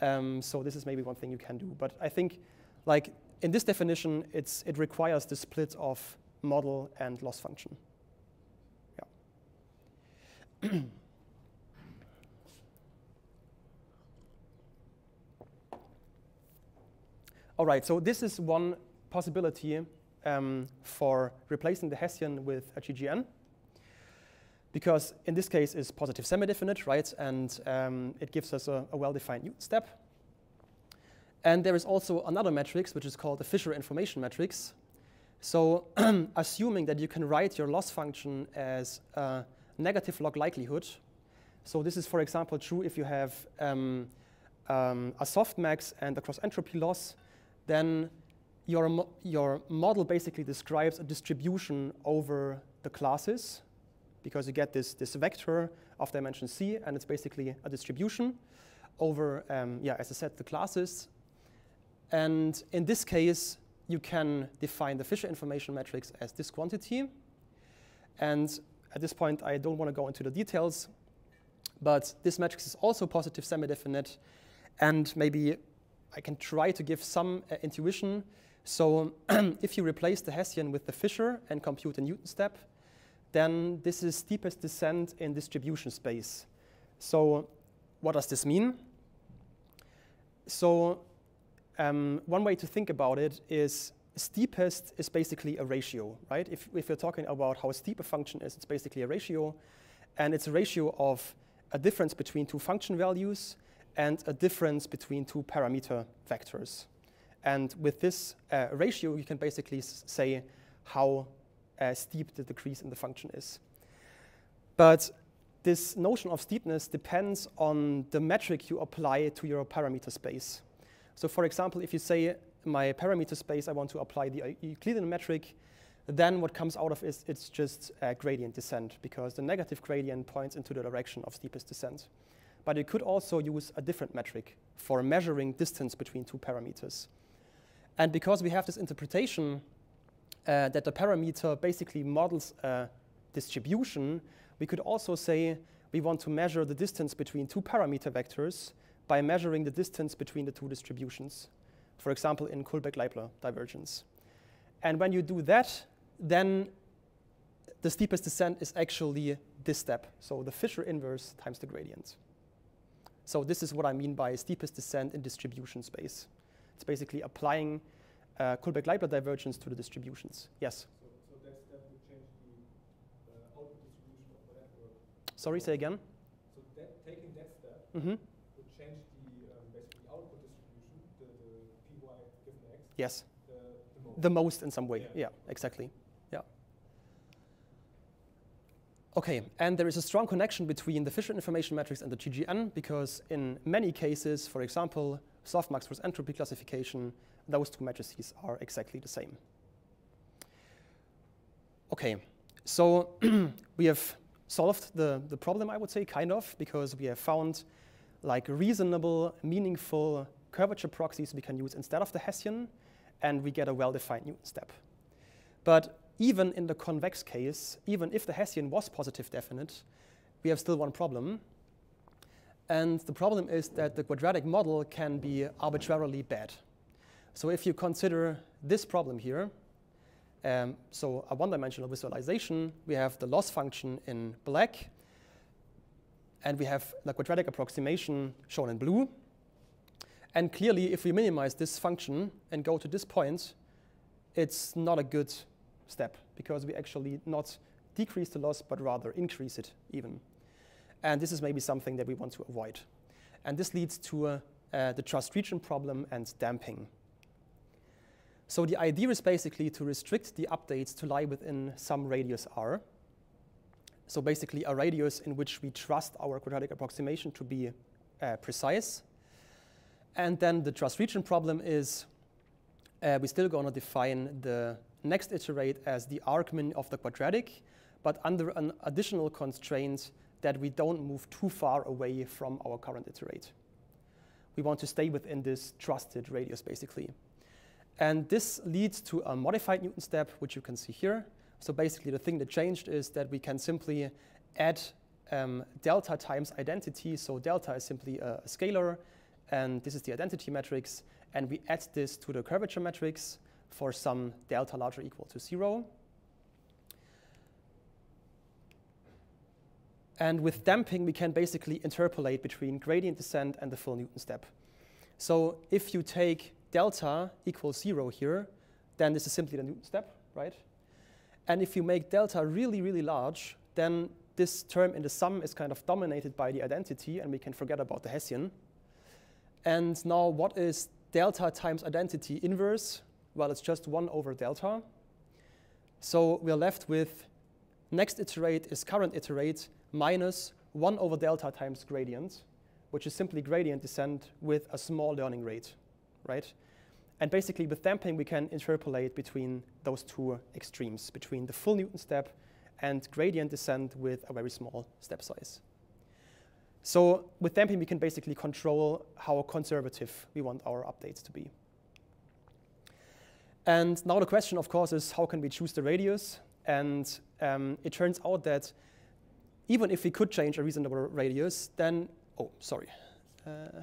Um, so this is maybe one thing you can do. But I think, like in this definition, it's, it requires the split of model and loss function. Yeah. All right, so this is one possibility um, for replacing the Hessian with a GGN. Because in this case, it's positive semi-definite, right? And um, it gives us a, a well-defined Newton step. And there is also another matrix, which is called the Fisher information matrix. So assuming that you can write your loss function as a negative log likelihood. So this is, for example, true if you have um, um, a softmax and a cross entropy loss then your, mo your model basically describes a distribution over the classes because you get this, this vector of dimension c, and it's basically a distribution over, um, yeah, as I said, the classes. And in this case, you can define the Fisher information matrix as this quantity. And at this point, I don't want to go into the details, but this matrix is also positive semi-definite, and maybe I can try to give some uh, intuition. So if you replace the Hessian with the Fisher and compute a Newton step, then this is steepest descent in distribution space. So what does this mean? So um, one way to think about it is steepest is basically a ratio, right? If, if you're talking about how steep a function is, it's basically a ratio. And it's a ratio of a difference between two function values and a difference between two parameter vectors. And with this uh, ratio, you can basically say how uh, steep the decrease in the function is. But this notion of steepness depends on the metric you apply to your parameter space. So for example, if you say my parameter space, I want to apply the Euclidean metric, then what comes out of it is it's just gradient descent because the negative gradient points into the direction of steepest descent but you could also use a different metric for measuring distance between two parameters. And because we have this interpretation uh, that the parameter basically models a distribution, we could also say we want to measure the distance between two parameter vectors by measuring the distance between the two distributions. For example, in Kullback-Leibler divergence. And when you do that, then the steepest descent is actually this step. So the Fisher inverse times the gradient. So this is what I mean by steepest descent in distribution space. It's basically applying uh, Kullback-Leibler divergence to the distributions. Yes? So, so that step would change the uh, output distribution of whatever. Sorry, say again? So that, taking that step Mm-hmm. would change the um, basically output distribution, the, the py given x, Yes, the, the most. the most in some way. Yeah. Yeah, exactly. Yeah. Okay, and there is a strong connection between the Fisher information matrix and the GGN because in many cases, for example, softmax versus entropy classification, those two matrices are exactly the same. Okay, so we have solved the, the problem, I would say, kind of, because we have found like reasonable, meaningful curvature proxies we can use instead of the Hessian, and we get a well-defined Newton step. But even in the convex case, even if the Hessian was positive definite, we have still one problem. And the problem is that the quadratic model can be arbitrarily bad. So if you consider this problem here, um, so a one-dimensional visualization, we have the loss function in black, and we have the quadratic approximation shown in blue. And clearly, if we minimize this function and go to this point, it's not a good step because we actually not decrease the loss, but rather increase it even. And this is maybe something that we want to avoid. And this leads to uh, uh, the trust region problem and damping. So the idea is basically to restrict the updates to lie within some radius r. So basically a radius in which we trust our quadratic approximation to be uh, precise. And then the trust region problem is uh, we're still going to define the next iterate as the argmin of the quadratic, but under an additional constraint that we don't move too far away from our current iterate. We want to stay within this trusted radius, basically. And this leads to a modified Newton step, which you can see here. So basically, the thing that changed is that we can simply add um, delta times identity. So delta is simply a scalar, and this is the identity matrix. And we add this to the curvature matrix for some delta larger equal to zero. And with damping, we can basically interpolate between gradient descent and the full Newton step. So if you take delta equals zero here, then this is simply the Newton step, right? And if you make delta really, really large, then this term in the sum is kind of dominated by the identity, and we can forget about the Hessian. And now what is delta times identity inverse? Well, it's just 1 over delta. So we're left with next iterate is current iterate minus 1 over delta times gradient, which is simply gradient descent with a small learning rate, right? And basically, with damping, we can interpolate between those two extremes, between the full Newton step and gradient descent with a very small step size. So with damping, we can basically control how conservative we want our updates to be. And now the question, of course, is how can we choose the radius? And um, it turns out that even if we could change a reasonable radius, then, oh, sorry. Uh,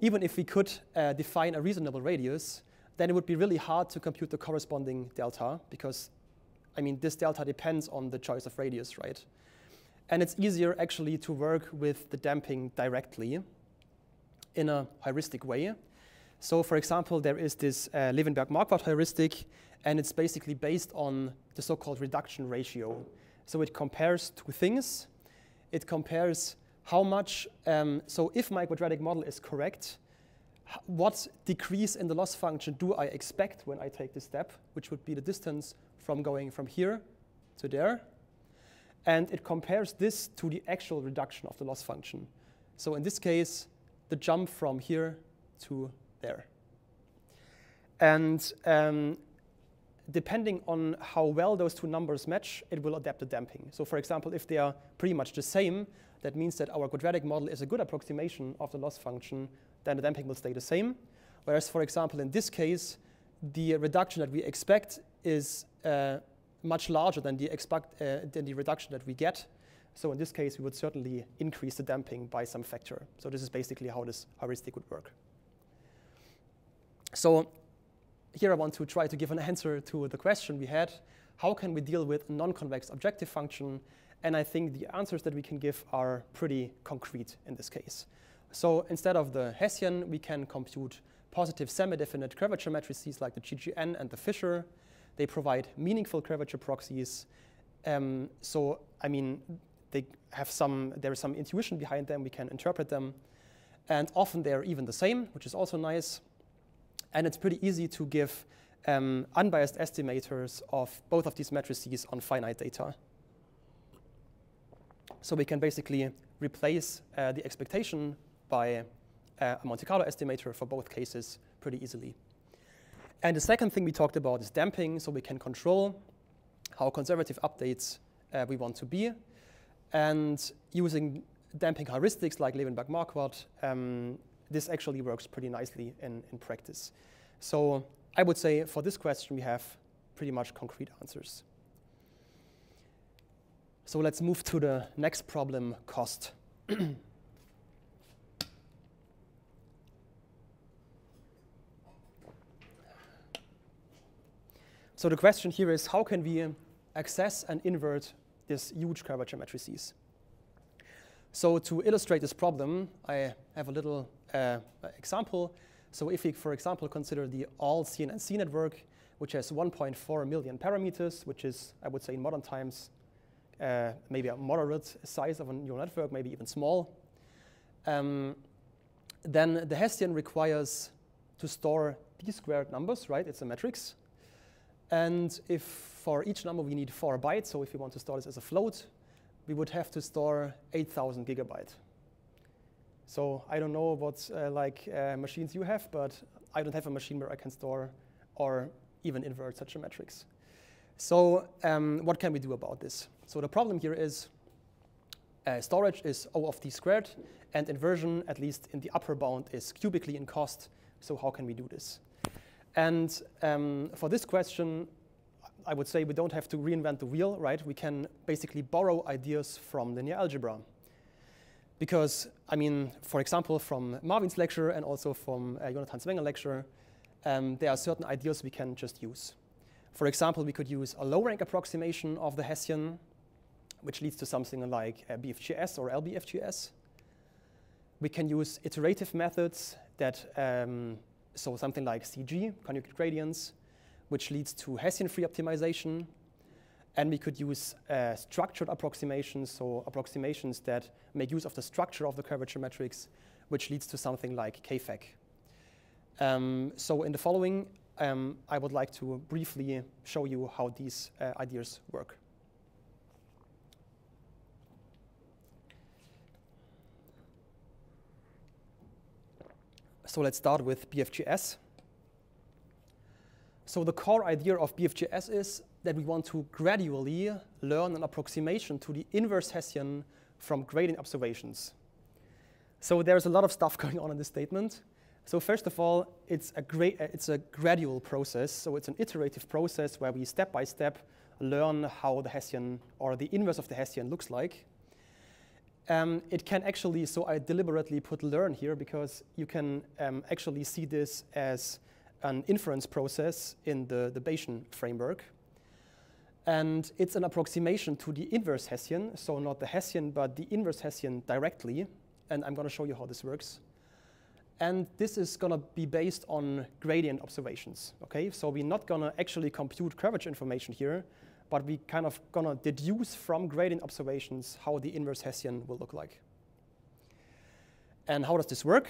even if we could uh, define a reasonable radius, then it would be really hard to compute the corresponding delta because, I mean, this delta depends on the choice of radius, right? And it's easier actually to work with the damping directly in a heuristic way. So for example, there is this uh, Levenberg-Marquardt heuristic, and it's basically based on the so-called reduction ratio. So it compares two things. It compares how much, um, so if my quadratic model is correct, what decrease in the loss function do I expect when I take this step, which would be the distance from going from here to there. And it compares this to the actual reduction of the loss function. So in this case, the jump from here to there. And um, depending on how well those two numbers match, it will adapt the damping. So for example, if they are pretty much the same, that means that our quadratic model is a good approximation of the loss function, then the damping will stay the same. Whereas, for example, in this case, the reduction that we expect is uh, much larger than the, expect, uh, than the reduction that we get. So in this case, we would certainly increase the damping by some factor. So this is basically how this heuristic would work. So here I want to try to give an answer to the question we had. How can we deal with non-convex objective function? And I think the answers that we can give are pretty concrete in this case. So instead of the Hessian, we can compute positive semi-definite curvature matrices like the GGN and the Fisher. They provide meaningful curvature proxies. Um, so, I mean, they have some, there is some intuition behind them. We can interpret them. And often they're even the same, which is also nice. And it's pretty easy to give um, unbiased estimators of both of these matrices on finite data. So we can basically replace uh, the expectation by uh, a Monte Carlo estimator for both cases pretty easily. And the second thing we talked about is damping, so we can control how conservative updates uh, we want to be. And using damping heuristics like Levenberg-Marquardt, um, this actually works pretty nicely in, in practice. So I would say for this question, we have pretty much concrete answers. So let's move to the next problem, cost. so the question here is, how can we access and invert this huge curvature matrices? So to illustrate this problem, I have a little uh, example. So if we, for example, consider the all CNN-C network, which has 1.4 million parameters, which is, I would say, in modern times, uh, maybe a moderate size of a neural network, maybe even small, um, then the Hessian requires to store p-squared numbers, right? It's a matrix. And if for each number we need four bytes, so if we want to store this as a float, we would have to store 8,000 gigabyte. So I don't know what uh, like uh, machines you have, but I don't have a machine where I can store or even invert such a matrix. So um, what can we do about this? So the problem here is uh, storage is O of t squared, and inversion, at least in the upper bound, is cubically in cost. So how can we do this? And um, for this question, I would say we don't have to reinvent the wheel, right? We can basically borrow ideas from linear algebra. Because, I mean, for example, from Marvin's lecture and also from uh, Jonathan Wenger lecture, um, there are certain ideas we can just use. For example, we could use a low rank approximation of the Hessian, which leads to something like uh, BFGS or LBFGS. We can use iterative methods that, um, so something like CG, conjugate gradients, which leads to Hessian-free optimization. And we could use uh, structured approximations, so approximations that make use of the structure of the curvature matrix, which leads to something like KFAC. Um, so in the following, um, I would like to briefly show you how these uh, ideas work. So let's start with BFGS. So the core idea of BFGS is that we want to gradually learn an approximation to the inverse Hessian from gradient observations. So there's a lot of stuff going on in this statement. So first of all, it's a, great, it's a gradual process. So it's an iterative process where we step by step learn how the Hessian or the inverse of the Hessian looks like. Um, it can actually, so I deliberately put learn here because you can um, actually see this as an inference process in the, the Bayesian framework. And it's an approximation to the inverse Hessian, so not the Hessian, but the inverse Hessian directly. And I'm going to show you how this works. And this is going to be based on gradient observations. Okay, so we're not going to actually compute curvature information here, but we kind of going to deduce from gradient observations how the inverse Hessian will look like. And how does this work?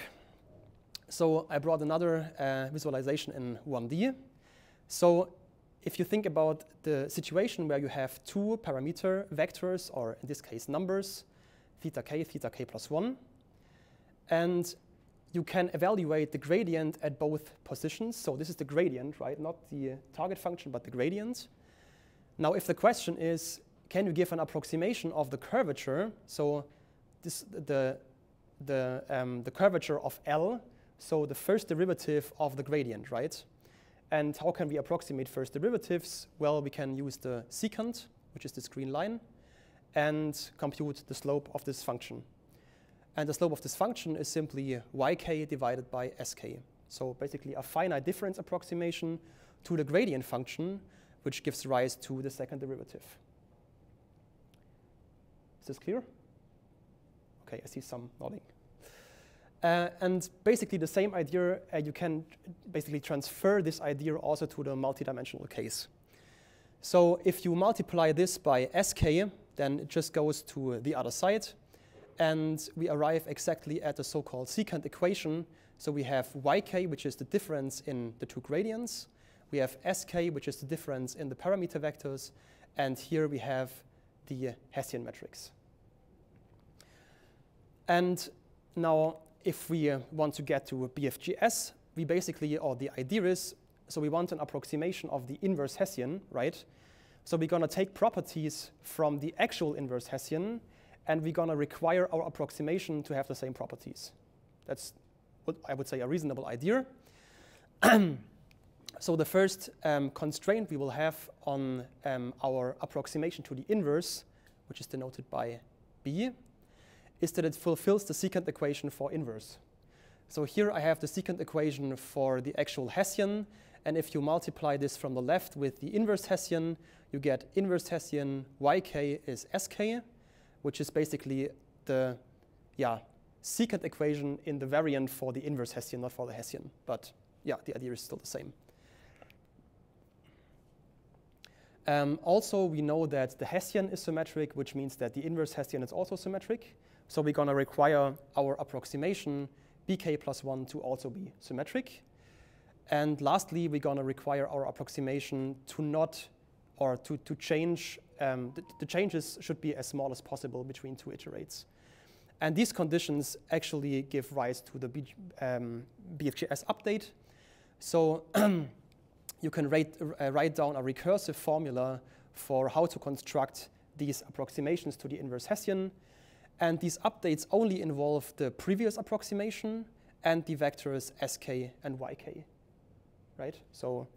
So I brought another uh, visualization in 1D. So if you think about the situation where you have two parameter vectors, or in this case numbers, theta k, theta k plus 1, and you can evaluate the gradient at both positions. So this is the gradient, right? Not the target function, but the gradient. Now, if the question is, can you give an approximation of the curvature? So this, the, the, um, the curvature of L so the first derivative of the gradient, right? And how can we approximate first derivatives? Well, we can use the secant, which is this green line, and compute the slope of this function. And the slope of this function is simply yk divided by sk. So basically a finite difference approximation to the gradient function, which gives rise to the second derivative. Is this clear? Okay, I see some nodding. Uh, and basically the same idea, uh, you can basically transfer this idea also to the multidimensional case. So if you multiply this by sk, then it just goes to the other side. And we arrive exactly at the so-called secant equation. So we have yk, which is the difference in the two gradients. We have sk, which is the difference in the parameter vectors. And here we have the Hessian matrix. And now if we uh, want to get to BFGS, we basically, or the idea is, so we want an approximation of the inverse Hessian, right? So we're going to take properties from the actual inverse Hessian, and we're going to require our approximation to have the same properties. That's what I would say a reasonable idea. so the first um, constraint we will have on um, our approximation to the inverse, which is denoted by B, is that it fulfills the secant equation for inverse. So here I have the secant equation for the actual Hessian, and if you multiply this from the left with the inverse Hessian, you get inverse Hessian yk is sk, which is basically the yeah, secant equation in the variant for the inverse Hessian, not for the Hessian. But yeah, the idea is still the same. Um, also, we know that the Hessian is symmetric, which means that the inverse Hessian is also symmetric. So we're going to require our approximation bk plus 1 to also be symmetric. And lastly, we're going to require our approximation to not, or to, to change, um, the, the, changes should be as small as possible between two iterates. And these conditions actually give rise to the B, um, BFGS update. So you can write, uh, write down a recursive formula for how to construct these approximations to the inverse Hessian. And these updates only involve the previous approximation and the vectors sk and yk, right? So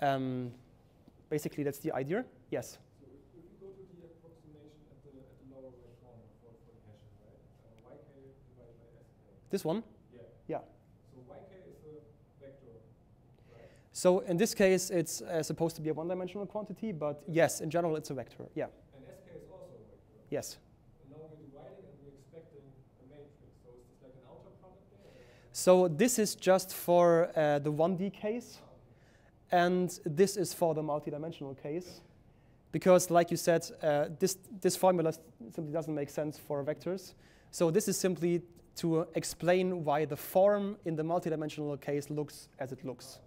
um, basically that's the idea. Yes? So if, if go to the approximation at the, lower right corner for, for the Hessian, right? Yk divided by sk. This one? Yeah. Yeah. So yk is a vector, right? So in this case, it's uh, supposed to be a one-dimensional quantity, but yes, in general, it's a vector. Yeah. And sk is also a vector. Yes. And now we're dividing and we're expecting a matrix. So is this like an outer product there? or- So this is just for uh, the 1D case, and this is for the multidimensional case. Because, like you said, uh, this, this formula simply doesn't make sense for vectors. So this is simply to explain why the form in the multidimensional case looks as it looks,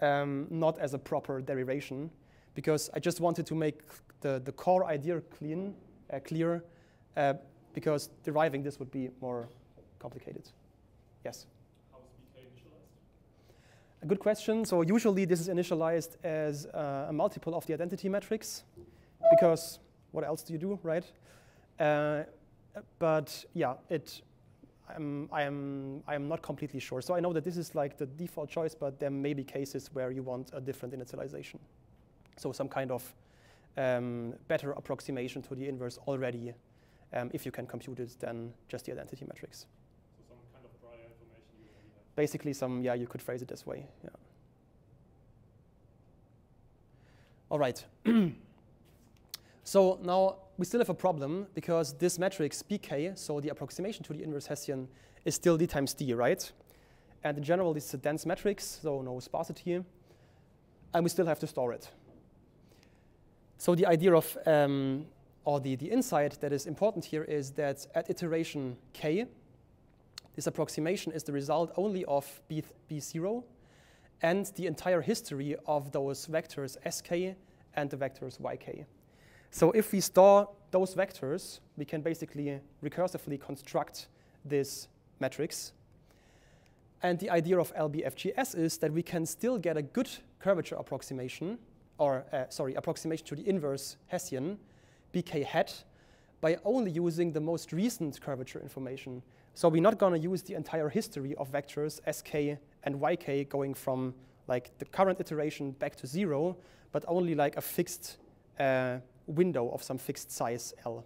um, not as a proper derivation. Because I just wanted to make the, the core idea clean, uh, clear, uh, because deriving this would be more complicated. Yes? How is BK initialized? A good question. So usually this is initialized as uh, a multiple of the identity matrix, because what else do you do, right? Uh, but yeah, it. I'm, I am I am not completely sure. So I know that this is like the default choice, but there may be cases where you want a different initialization. So some kind of um, better approximation to the inverse already, um, if you can compute it, than just the identity matrix. So some kind of prior information you already have. Basically some yeah you could phrase it this way yeah. All right. So now we still have a problem because this matrix bk so the approximation to the inverse hessian is still d times d right? And in general this is a dense matrix so no sparsity. And we still have to store it. So the idea of um, or the, the insight that is important here is that at iteration k this approximation is the result only of B, B0 and the entire history of those vectors sk and the vectors yk. So if we store those vectors, we can basically recursively construct this matrix. And the idea of LBFGS is that we can still get a good curvature approximation, or uh, sorry, approximation to the inverse Hessian, bk hat, by only using the most recent curvature information. So we're not going to use the entire history of vectors sk and yk going from like the current iteration back to zero, but only like a fixed uh, window of some fixed size L.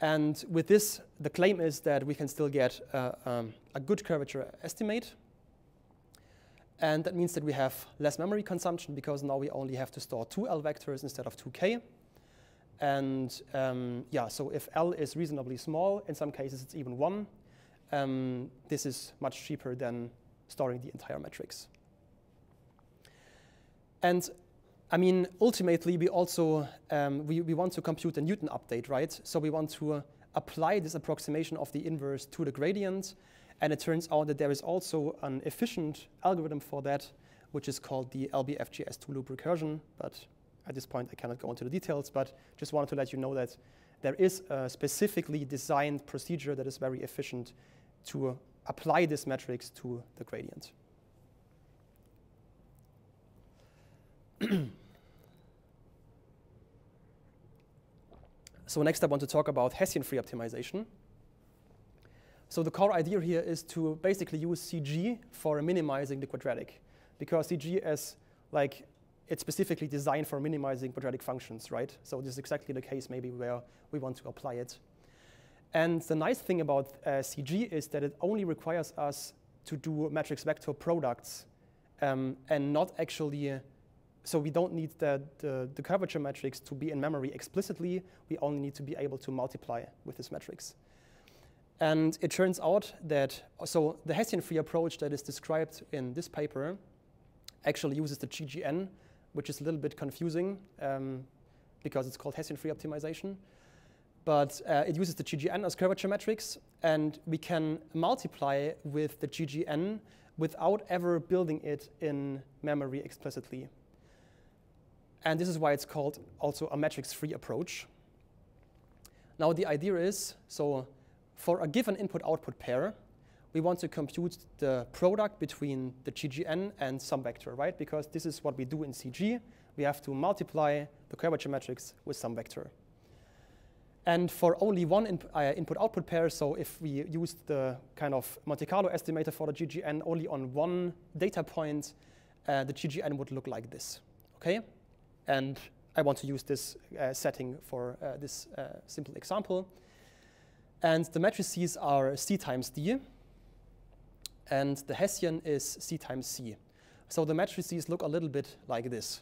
And with this, the claim is that we can still get uh, um, a good curvature estimate. And that means that we have less memory consumption because now we only have to store two L vectors instead of 2K. And um, yeah, so if L is reasonably small, in some cases it's even one, um, this is much cheaper than storing the entire matrix. And I mean, ultimately, we also um, we, we want to compute the Newton update, right? So we want to apply this approximation of the inverse to the gradient, and it turns out that there is also an efficient algorithm for that, which is called the LBFGS two-loop recursion. But at this point, I cannot go into the details. But just wanted to let you know that there is a specifically designed procedure that is very efficient to apply this matrix to the gradient. so next I want to talk about Hessian-free optimization. So the core idea here is to basically use CG for minimizing the quadratic, because CG is like it's specifically designed for minimizing quadratic functions, right? So this is exactly the case maybe where we want to apply it. And the nice thing about uh, CG is that it only requires us to do matrix vector products um, and not actually so we don't need the, the, the, curvature matrix to be in memory explicitly. We only need to be able to multiply with this matrix. And it turns out that, so the Hessian-free approach that is described in this paper actually uses the GGN, which is a little bit confusing um, because it's called Hessian-free optimization. But uh, it uses the GGN as curvature matrix, and we can multiply with the GGN without ever building it in memory explicitly. And this is why it's called also a matrix-free approach. Now the idea is, so for a given input-output pair, we want to compute the product between the GGN and some vector, right? Because this is what we do in CG. We have to multiply the curvature matrix with some vector. And for only one in, uh, input-output pair, so if we used the kind of Monte Carlo estimator for the GGN only on one data point, uh, the GGN would look like this, okay? And I want to use this uh, setting for uh, this uh, simple example. And the matrices are C times D, and the Hessian is C times C. So the matrices look a little bit like this.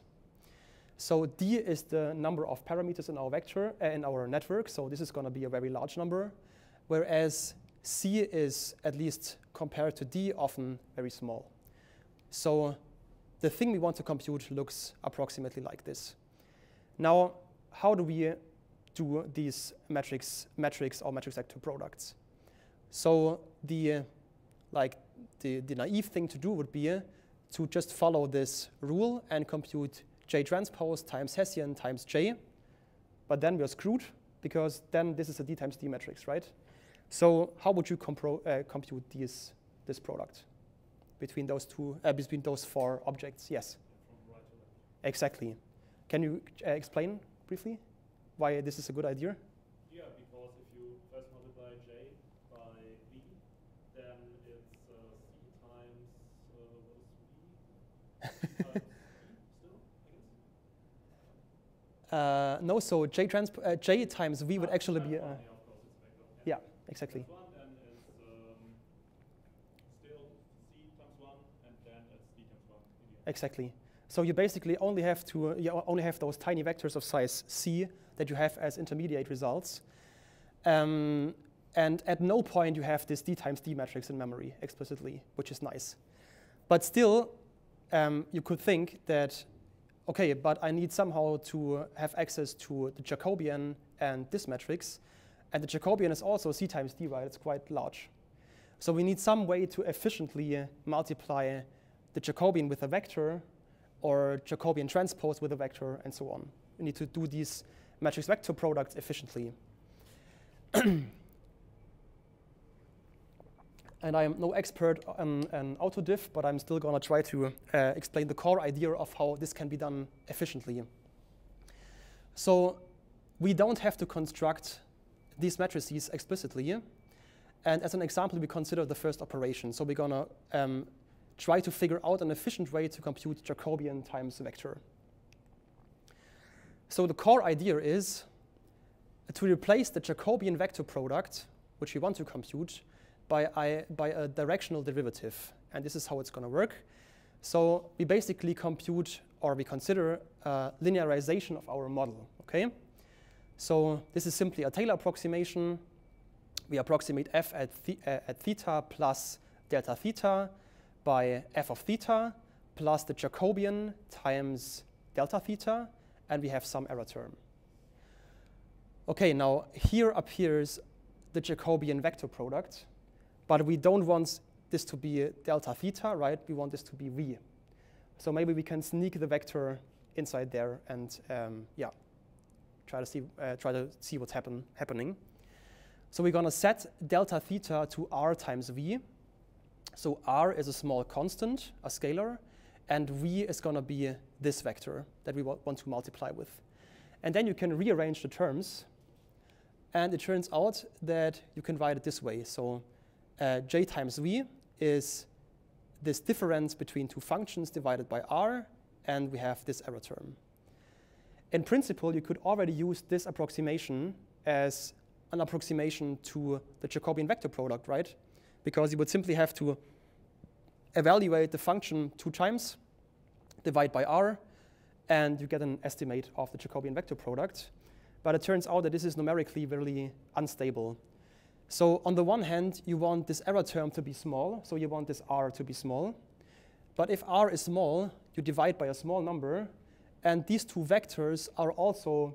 So D is the number of parameters in our vector, uh, in our network, so this is going to be a very large number, whereas C is, at least compared to D, often very small. So the thing we want to compute looks approximately like this. Now, how do we do these metrics, metrics or matrix vector products? So the like the, the naive thing to do would be to just follow this rule and compute J transpose times Hessian times J. But then we're screwed because then this is a D times D matrix, right? So how would you uh, compute these, this product? between those two, uh, between those four objects. Yes. Exactly. Can you uh, explain briefly why this is a good idea? Yeah, because if you first multiply j by v, then it's uh, c times uh, what is v? times still, Uh, no, so j, transp uh, j times v would actually be. yeah, Uh, of course, it's vector. yeah, exactly. Times one, then it's um, still c times one, and then it's d times one. in the end. Exactly. So you basically only have to uh, you only have those tiny vectors of size c that you have as intermediate results. Um, and at no point you have this d times d matrix in memory explicitly, which is nice. But still, um, you could think that, okay, but I need somehow to have access to the Jacobian and this matrix. And the Jacobian is also c times d, right? It's quite large. So we need some way to efficiently multiply the Jacobian with a vector or Jacobian transpose with a vector and so on. We need to do these matrix vector products efficiently. and I'm no expert on, on AutoDiff, but I'm still going to try to uh, explain the core idea of how this can be done efficiently. So we don't have to construct these matrices explicitly. And as an example, we consider the first operation. So we're going to um, try to figure out an efficient way to compute Jacobian times vector. So the core idea is to replace the Jacobian vector product, which we want to compute, by a, by a directional derivative. And this is how it's going to work. So we basically compute or we consider a linearization of our model. Okay. So this is simply a Taylor approximation. We approximate f at, uh, at theta plus delta theta by f of theta plus the Jacobian times delta theta, and we have some error term. Okay, now here appears the Jacobian vector product, but we don't want this to be delta theta, right? We want this to be v. So maybe we can sneak the vector inside there and um, yeah, try to see uh, try to see what's happen happening. So we're going to set delta theta to r times v. So r is a small constant, a scalar, and v is going to be this vector that we want to multiply with. And then you can rearrange the terms. And it turns out that you can write it this way. So uh, j times v is this difference between two functions divided by r, and we have this error term. In principle, you could already use this approximation as an approximation to the Jacobian vector product, right? Because you would simply have to evaluate the function two times, divide by r, and you get an estimate of the Jacobian vector product. But it turns out that this is numerically very unstable. So on the one hand, you want this error term to be small, so you want this r to be small. But if r is small, you divide by a small number, and these two vectors are also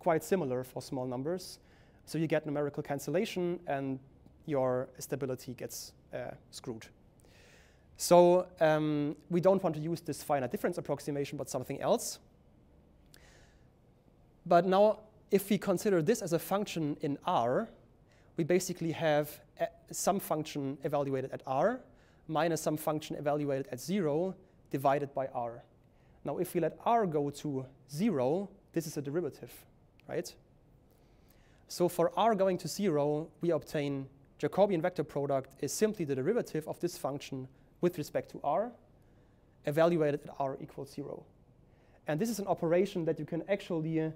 quite similar for small numbers. So you get numerical cancellation, and your stability gets uh, screwed. So um, we don't want to use this finite difference approximation, but something else. But now, if we consider this as a function in R, we basically have some function evaluated at r minus some function evaluated at 0 divided by r. Now, if we let r go to 0, this is a derivative, right? So for r going to 0, we obtain Jacobian vector product is simply the derivative of this function with respect to r, evaluated at r equals 0. And this is an operation that you can actually uh,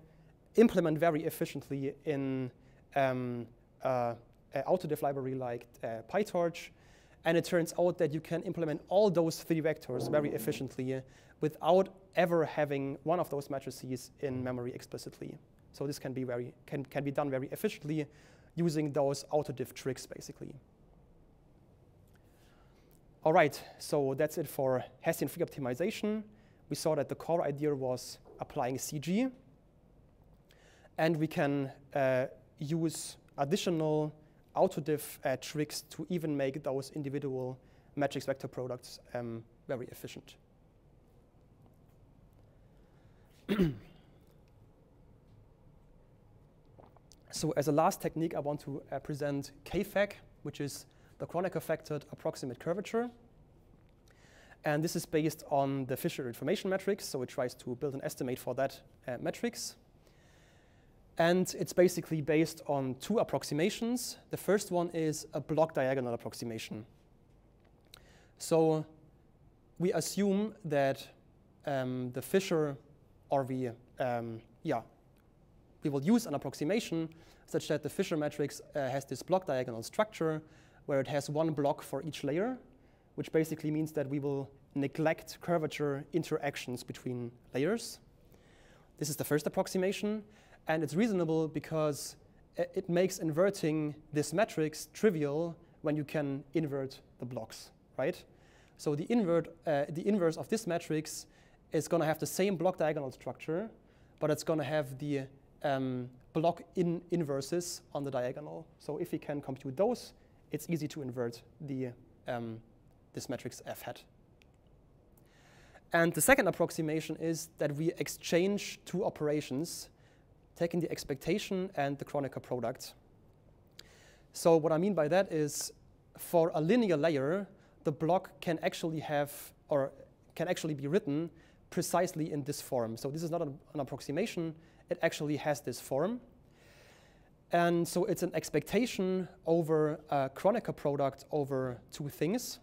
implement very efficiently in um, uh, Autodiff library like uh, PyTorch. And it turns out that you can implement all those three vectors very efficiently without ever having one of those matrices in memory explicitly. So this can be, very, can, can be done very efficiently using those autodiff tricks, basically. All right, so that's it for Hessian free optimization. We saw that the core idea was applying CG. And we can uh, use additional autodiff uh, tricks to even make those individual matrix vector products um, very efficient. so as a last technique, I want to uh, present KFAC, which is the Kronecker-factored approximate curvature. And this is based on the Fisher information matrix, so it tries to build an estimate for that uh, matrix. And it's basically based on two approximations. The first one is a block diagonal approximation. So we assume that um, the Fisher, or we, um, yeah, we will use an approximation such that the Fisher matrix uh, has this block diagonal structure where it has one block for each layer, which basically means that we will neglect curvature interactions between layers. This is the first approximation. And it's reasonable because it makes inverting this matrix trivial when you can invert the blocks, right? So the, invert, uh, the inverse of this matrix is going to have the same block diagonal structure, but it's going to have the um, block in inverses on the diagonal. So if we can compute those, it's easy to invert the, um, this matrix f hat. And the second approximation is that we exchange two operations taking the expectation and the Kronecker product. So what I mean by that is for a linear layer, the block can actually have or can actually be written precisely in this form. So this is not an, an approximation, it actually has this form. And so it's an expectation over a Kronecker product over two things.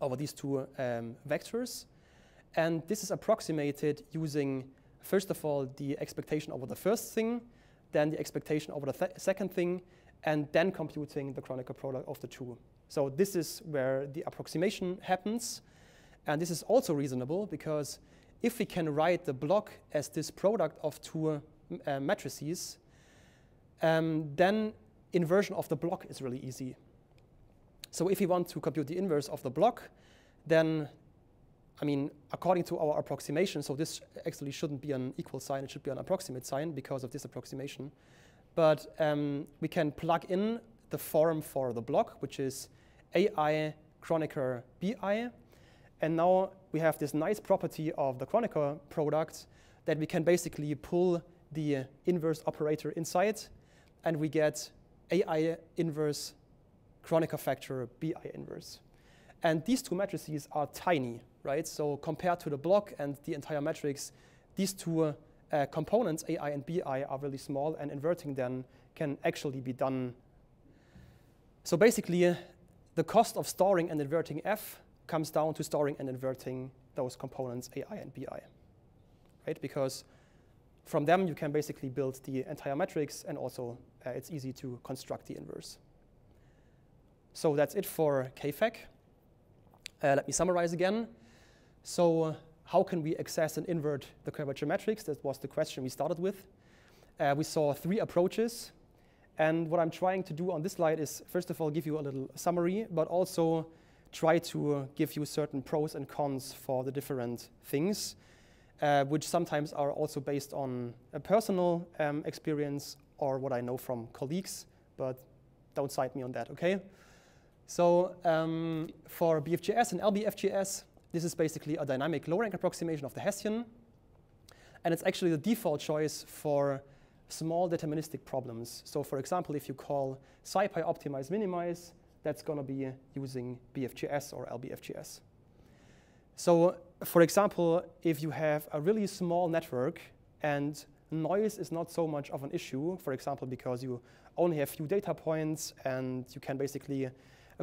over these two um, vectors. And this is approximated using, first of all, the expectation over the first thing, then the expectation over the th second thing, and then computing the Kronecker product of the two. So this is where the approximation happens. And this is also reasonable because if we can write the block as this product of two uh, matrices, um, then inversion of the block is really easy. So if we want to compute the inverse of the block, then, I mean, according to our approximation, so this actually shouldn't be an equal sign, it should be an approximate sign because of this approximation. But um, we can plug in the form for the block, which is AI Kronecker BI. And now we have this nice property of the Kronecker product that we can basically pull the inverse operator inside, and we get AI inverse Kronecker factor BI inverse. And these two matrices are tiny, right? So compared to the block and the entire matrix, these two uh, components, AI and BI, are really small, and inverting them can actually be done. So basically, uh, the cost of storing and inverting F comes down to storing and inverting those components, AI and BI, right? Because from them, you can basically build the entire matrix, and also uh, it's easy to construct the inverse. So that's it for KFAC. Uh, let me summarize again. So how can we access and invert the curvature matrix? That was the question we started with. Uh, we saw three approaches. And what I'm trying to do on this slide is, first of all, give you a little summary, but also try to give you certain pros and cons for the different things, uh, which sometimes are also based on a personal um, experience or what I know from colleagues, but don't cite me on that, okay? So um, for BFGS and LBFGS, this is basically a dynamic low rank approximation of the Hessian. And it's actually the default choice for small deterministic problems. So for example, if you call SciPy optimize minimize, that's going to be using BFGS or LBFGS. So for example, if you have a really small network and noise is not so much of an issue, for example, because you only have few data points and you can basically uh,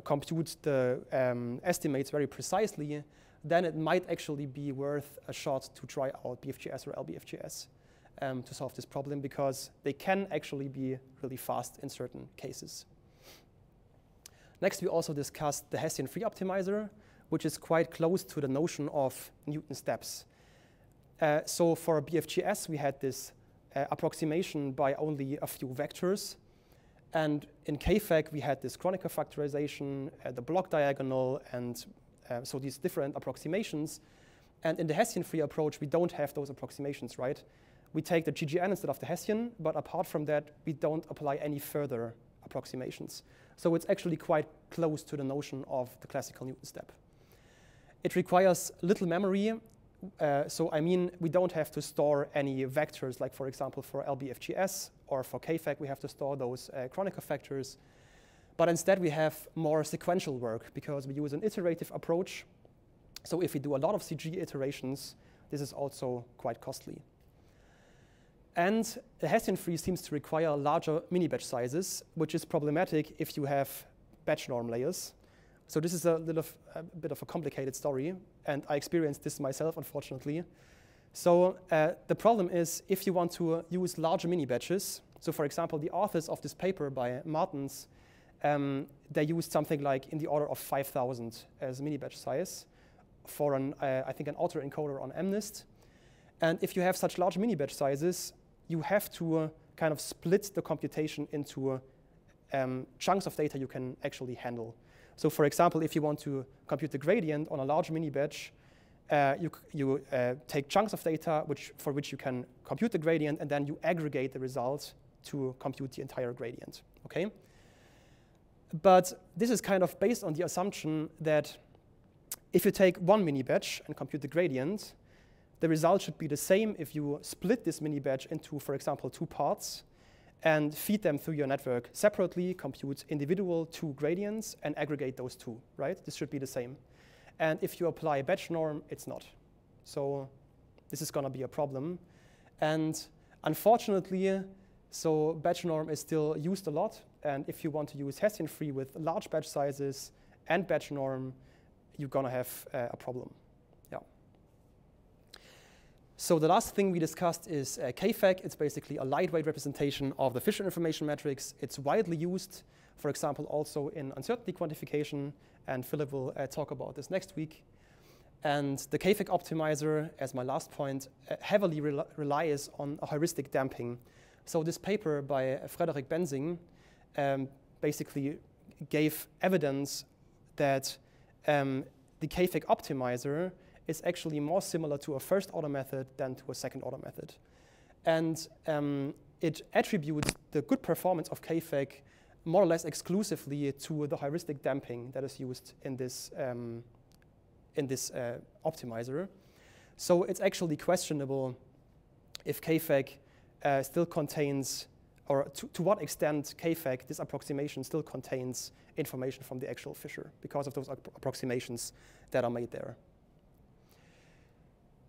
compute the um, estimates very precisely, then it might actually be worth a shot to try out BFGS or LBFGS um, to solve this problem because they can actually be really fast in certain cases. Next, we also discussed the Hessian free optimizer, which is quite close to the notion of Newton steps. Uh, so for BFGS, we had this uh, approximation by only a few vectors. And in KFAC, we had this Kronecker factorization, uh, the block diagonal, and uh, so these different approximations. And in the Hessian free approach, we don't have those approximations, right? We take the GGN instead of the Hessian, but apart from that, we don't apply any further approximations. So it's actually quite close to the notion of the classical Newton step. It requires little memory. Uh, so I mean, we don't have to store any vectors, like for example, for LBFGS or for KFAC, we have to store those uh, Kronecker factors. But instead, we have more sequential work because we use an iterative approach. So if we do a lot of CG iterations, this is also quite costly. And the Hessian free seems to require larger mini batch sizes, which is problematic if you have batch norm layers. So this is a little a bit of a complicated story, and I experienced this myself, unfortunately. So uh, the problem is if you want to use larger mini batches, so for example, the authors of this paper by Martens, um, they used something like in the order of 5,000 as mini batch size for an, uh, I think, an autoencoder on MNIST. And if you have such large mini batch sizes, you have to uh, kind of split the computation into uh, um, chunks of data you can actually handle. So for example, if you want to compute the gradient on a large mini batch, uh, you, you uh, take chunks of data which, for which you can compute the gradient, and then you aggregate the results to compute the entire gradient. Okay? But this is kind of based on the assumption that if you take one mini batch and compute the gradient, the result should be the same if you split this mini batch into, for example, two parts and feed them through your network separately, compute individual two gradients, and aggregate those two, right? This should be the same. And if you apply batch norm, it's not. So this is going to be a problem. And unfortunately, so batch norm is still used a lot. And if you want to use Hessian free with large batch sizes and batch norm, you're gonna have uh, a problem. Yeah. So the last thing we discussed is uh, KFAC. It's basically a lightweight representation of the Fisher information matrix. It's widely used, for example, also in uncertainty quantification, and Philipp will uh, talk about this next week. And the KFAC optimizer, as my last point, uh, heavily rel relies on a heuristic damping. So this paper by uh, Frederik Benzing um, basically gave evidence that um, the KFAC optimizer is actually more similar to a first order method than to a second order method. And um, it attributes the good performance of KFAC more or less exclusively to the heuristic damping that is used in this, um, in this uh, optimizer. So it's actually questionable if KFAC uh, still contains, or to, to what extent KFAC, this approximation, still contains information from the actual Fisher because of those approximations that are made there.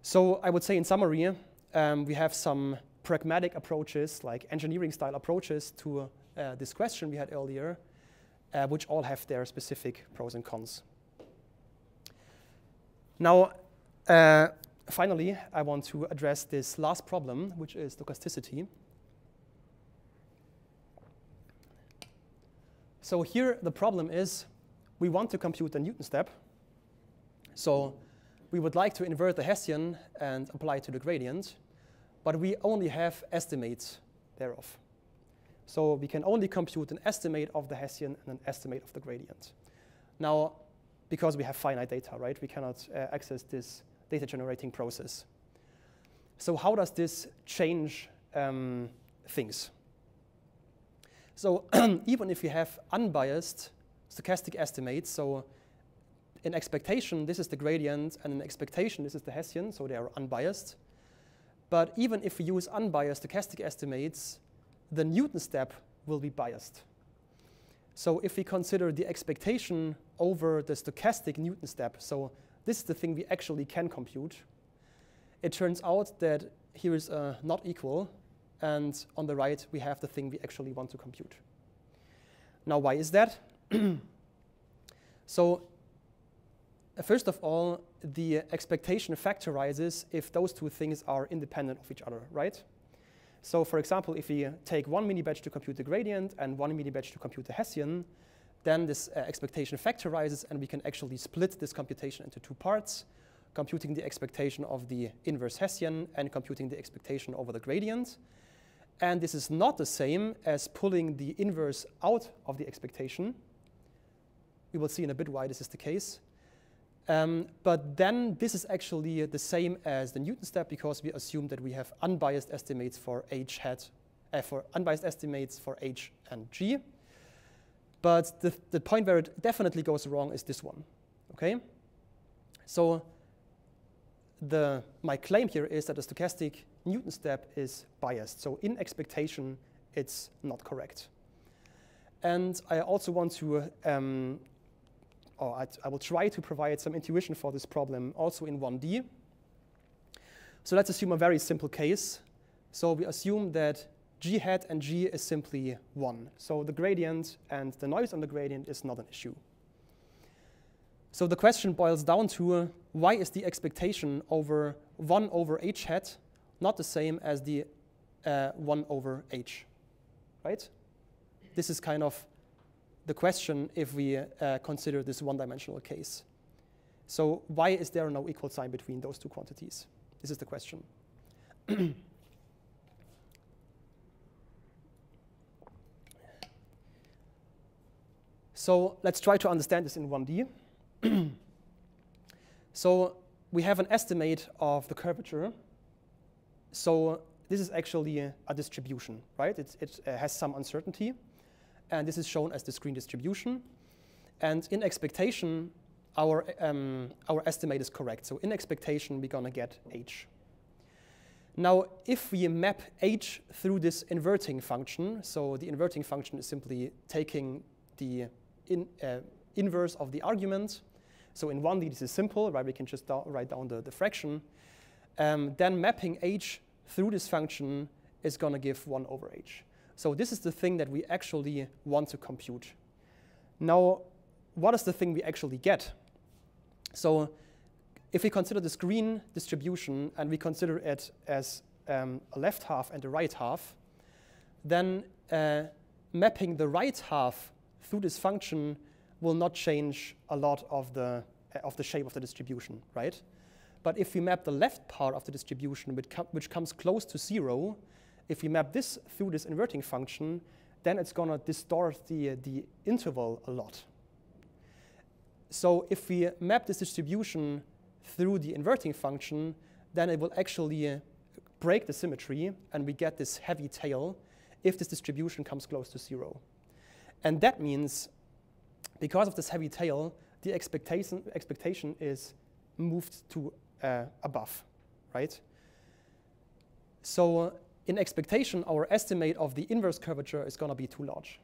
So I would say in summary, um, we have some pragmatic approaches, like engineering style approaches to uh, this question we had earlier, uh, which all have their specific pros and cons. Now, uh, finally, I want to address this last problem, which is stochasticity. So here the problem is we want to compute the Newton step. So we would like to invert the Hessian and apply it to the gradient, but we only have estimates thereof. So we can only compute an estimate of the Hessian and an estimate of the gradient. Now, because we have finite data, right, we cannot uh, access this data generating process. So how does this change um, things? So even if we have unbiased stochastic estimates, so in expectation, this is the gradient, and in expectation, this is the Hessian, so they are unbiased. But even if we use unbiased stochastic estimates, the Newton step will be biased. So if we consider the expectation over the stochastic Newton step, so this is the thing we actually can compute, it turns out that here is a not equal, and on the right we have the thing we actually want to compute. Now why is that? so uh, first of all, the expectation factorizes if those two things are independent of each other, right? So for example, if we take one mini batch to compute the gradient and one mini batch to compute the Hessian, then this uh, expectation factorizes and we can actually split this computation into two parts, computing the expectation of the inverse Hessian and computing the expectation over the gradient. And this is not the same as pulling the inverse out of the expectation. We will see in a bit why this is the case. Um, but then this is actually the same as the Newton step because we assume that we have unbiased estimates for h hat, uh, for unbiased estimates for h and g. But the, the point where it definitely goes wrong is this one, okay? So the, my claim here is that the stochastic Newton step is biased. So in expectation, it's not correct. And I also want to um, or I, I will try to provide some intuition for this problem also in 1D. So let's assume a very simple case. So we assume that g hat and g is simply 1. So the gradient and the noise on the gradient is not an issue. So the question boils down to why is the expectation over 1 over h hat not the same as the uh, 1 over h, right? This is kind of the question if we uh, consider this one-dimensional case. So why is there no equal sign between those two quantities? This is the question. so let's try to understand this in 1D. so we have an estimate of the curvature. So this is actually a, distribution, right? It's, it has some uncertainty and this is shown as the screen distribution. And in expectation, our, um, our estimate is correct. So in expectation, we're going to get h. Now, if we map h through this inverting function, so the inverting function is simply taking the in, uh, inverse of the argument. So in 1D, this is simple, right? We can just write down the, the fraction. Um, then mapping h through this function is going to give 1 over h. So this is the thing that we actually want to compute. Now, what is the thing we actually get? So if we consider this green distribution and we consider it as um, a left half and a right half, then uh, mapping the right half through this function will not change a lot of the, uh, of the shape of the distribution, right? But if we map the left part of the distribution, which, com which comes close to zero, if we map this through this inverting function, then it's going to distort the, the interval a lot. So if we map this distribution through the inverting function, then it will actually uh, break the symmetry, and we get this heavy tail if this distribution comes close to zero. And that means, because of this heavy tail, the expectation, expectation is moved to uh, above, right? So in expectation, our estimate of the inverse curvature is going to be too large.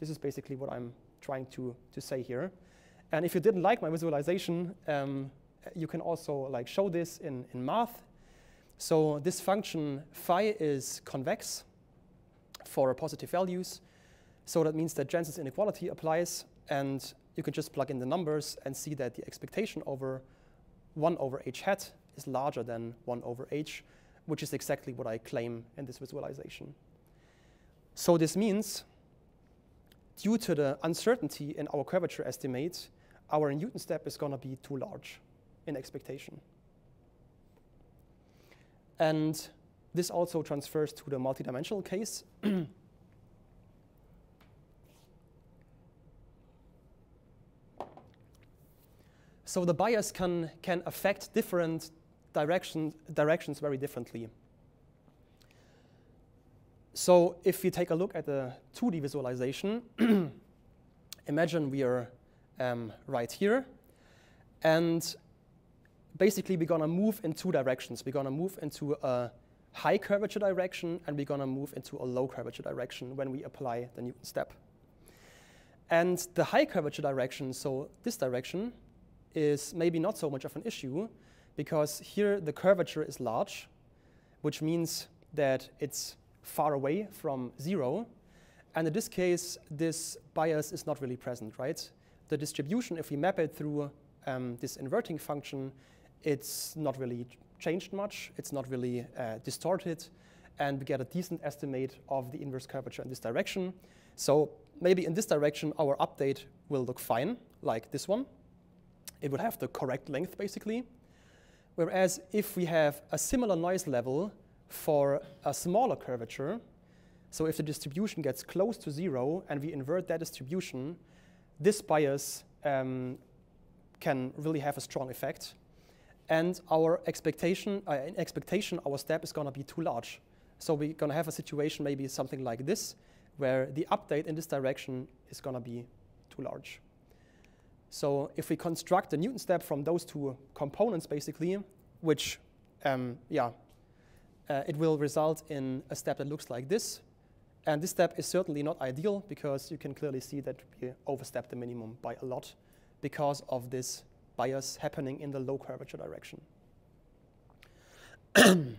This is basically what I'm trying to, to say here. And if you didn't like my visualization, um, you can also like show this in, in math. So this function phi is convex for positive values. So that means that Jensen's inequality applies, and you can just plug in the numbers and see that the expectation over 1 over h hat is larger than 1 over h, which is exactly what I claim in this visualization. So this means, due to the uncertainty in our curvature estimate, our Newton step is going to be too large in expectation. And this also transfers to the multidimensional case. so the bias can, can affect different direction, directions very differently. So if we take a look at the 2D visualization, imagine we are um, right here, and basically we're going to move in two directions. We're going to move into a high curvature direction, and we're going to move into a low curvature direction when we apply the Newton step. And the high curvature direction, so this direction, is maybe not so much of an issue because here the curvature is large, which means that it's far away from zero. And in this case, this bias is not really present, right? The distribution, if we map it through um, this inverting function, it's not really changed much. It's not really uh, distorted. And we get a decent estimate of the inverse curvature in this direction. So maybe in this direction, our update will look fine, like this one. It would have the correct length, basically. Whereas if we have a similar noise level for a smaller curvature, so if the distribution gets close to zero and we invert that distribution, this bias um, can really have a strong effect. And our expectation, uh, expectation, our step is going to be too large. So we're going to have a situation maybe something like this, where the update in this direction is going to be too large. So if we construct a Newton step from those two components, basically, which, um, yeah, uh, it will result in a step that looks like this. And this step is certainly not ideal because you can clearly see that we overstep the minimum by a lot because of this bias happening in the low curvature direction.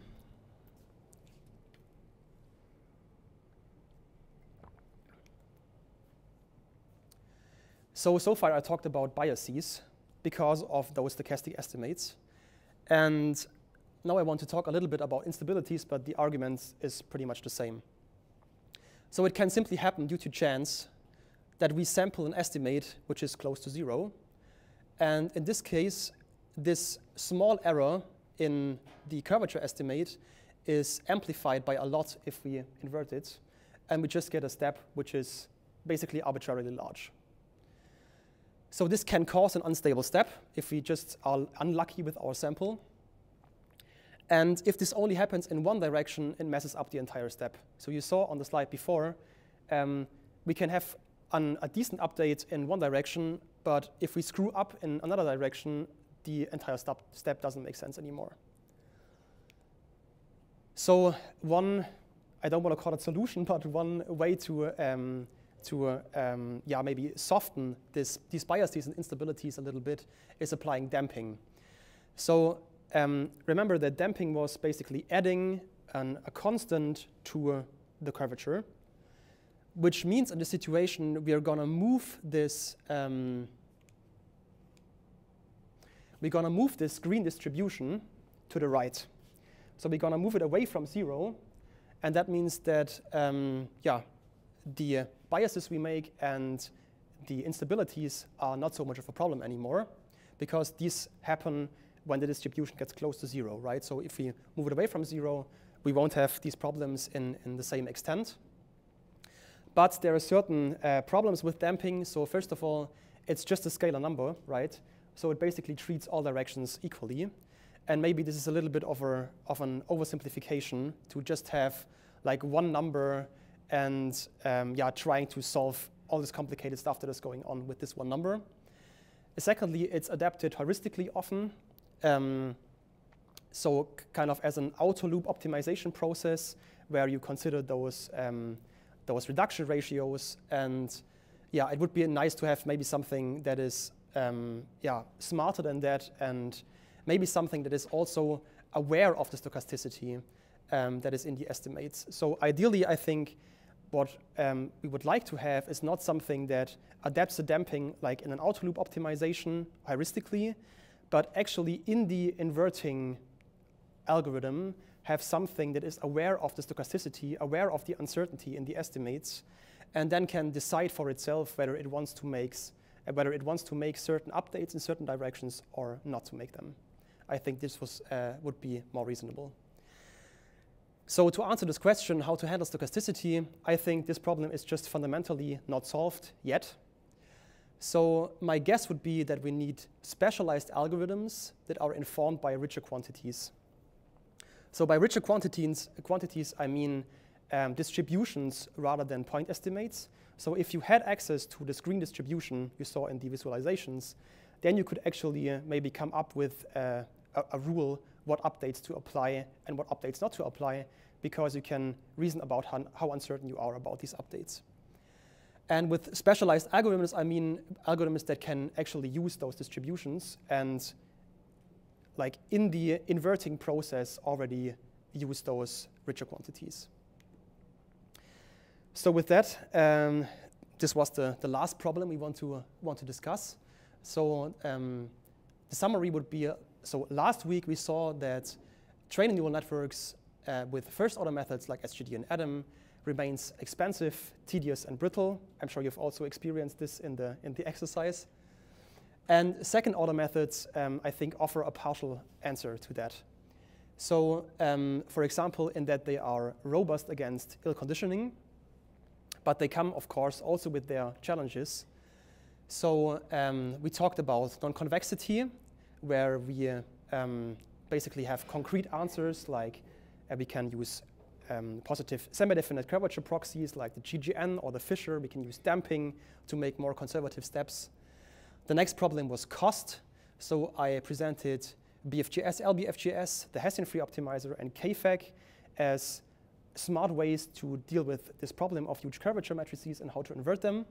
so, so far I talked about biases because of those stochastic estimates. And now I want to talk a little bit about instabilities, but the argument is pretty much the same. So it can simply happen due to chance that we sample an estimate which is close to zero, and in this case, this small error in the curvature estimate is amplified by a lot if we invert it. And we just get a step which is basically arbitrarily large. So this can cause an unstable step if we just are unlucky with our sample. And if this only happens in one direction, it messes up the entire step. So you saw on the slide before, um, we can have an, a decent update in one direction, but if we screw up in another direction, the entire step, step doesn't make sense anymore. So one, I don't want to call it solution, but one way to, um, to uh, um, yeah, maybe soften this, these biases and instabilities a little bit is applying damping. So um, remember that damping was basically adding an, a constant to uh, the curvature which means in this situation we are going to move this um, we're going to move this green distribution to the right. So we're going to move it away from zero, and that means that, um, yeah, the uh, biases we make and the instabilities are not so much of a problem anymore because these happen when the distribution gets close to zero, right? So if we move it away from zero, we won't have these problems in, in the same extent. But there are certain uh, problems with damping. So first of all, it's just a scalar number, right? So it basically treats all directions equally. And maybe this is a little bit of, a, of an oversimplification to just have like one number and um, yeah, trying to solve all this complicated stuff that is going on with this one number. Secondly, it's adapted heuristically often. Um, so kind of as an auto loop optimization process where you consider those, um, those reduction ratios. And yeah, it would be nice to have maybe something that is um, yeah, smarter than that and maybe something that is also aware of the stochasticity um, that is in the estimates. So ideally, I think what um, we would like to have is not something that adapts the damping like in an auto loop optimization heuristically, but actually in the inverting algorithm have something that is aware of the stochasticity, aware of the uncertainty in the estimates, and then can decide for itself whether it wants to make whether it wants to make certain updates in certain directions or not to make them. I think this was, uh, would be more reasonable. So to answer this question, how to handle stochasticity, I think this problem is just fundamentally not solved yet. So my guess would be that we need specialized algorithms that are informed by richer quantities. So by richer quantities, quantities I mean um, distributions rather than point estimates. So if you had access to the screen distribution you saw in the visualizations, then you could actually uh, maybe come up with uh, a, a rule what updates to apply and what updates not to apply because you can reason about how, uncertain you are about these updates. And with specialized algorithms, I mean algorithms that can actually use those distributions and like in the inverting process already use those richer quantities. So with that, um, this was the, the last problem we want to, uh, want to discuss. So um, the summary would be, uh, so last week we saw that training neural networks uh, with first order methods like SGD and Adam remains expensive, tedious, and brittle. I'm sure you've also experienced this in the, in the exercise. And second order methods, um, I think, offer a partial answer to that. So, um, for example, in that they are robust against ill conditioning, but they come, of course, also with their challenges. So um, we talked about non-convexity, where we um, basically have concrete answers like uh, we can use um, positive semi-definite curvature proxies like the GGN or the Fisher. We can use damping to make more conservative steps. The next problem was cost. So I presented BFGS, LBFGS, the Hessian-free optimizer, and KFAC as smart ways to deal with this problem of huge curvature matrices and how to invert them.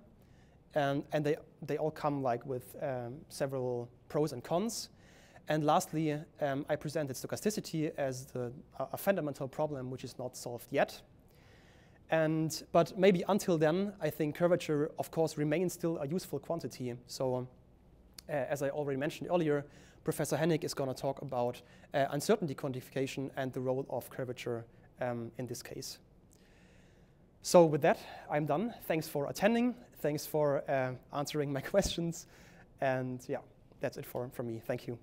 And, and they, they all come like with um, several pros and cons. And lastly, um, I presented stochasticity as the, a fundamental problem which is not solved yet. And, but maybe until then, I think curvature, of course, remains still a useful quantity. So uh, as I already mentioned earlier, Professor Hennig is going to talk about uh, uncertainty quantification and the role of curvature um, in this case. So with that, I'm done. Thanks for attending. Thanks for uh, answering my questions. And yeah, that's it for, for me. Thank you.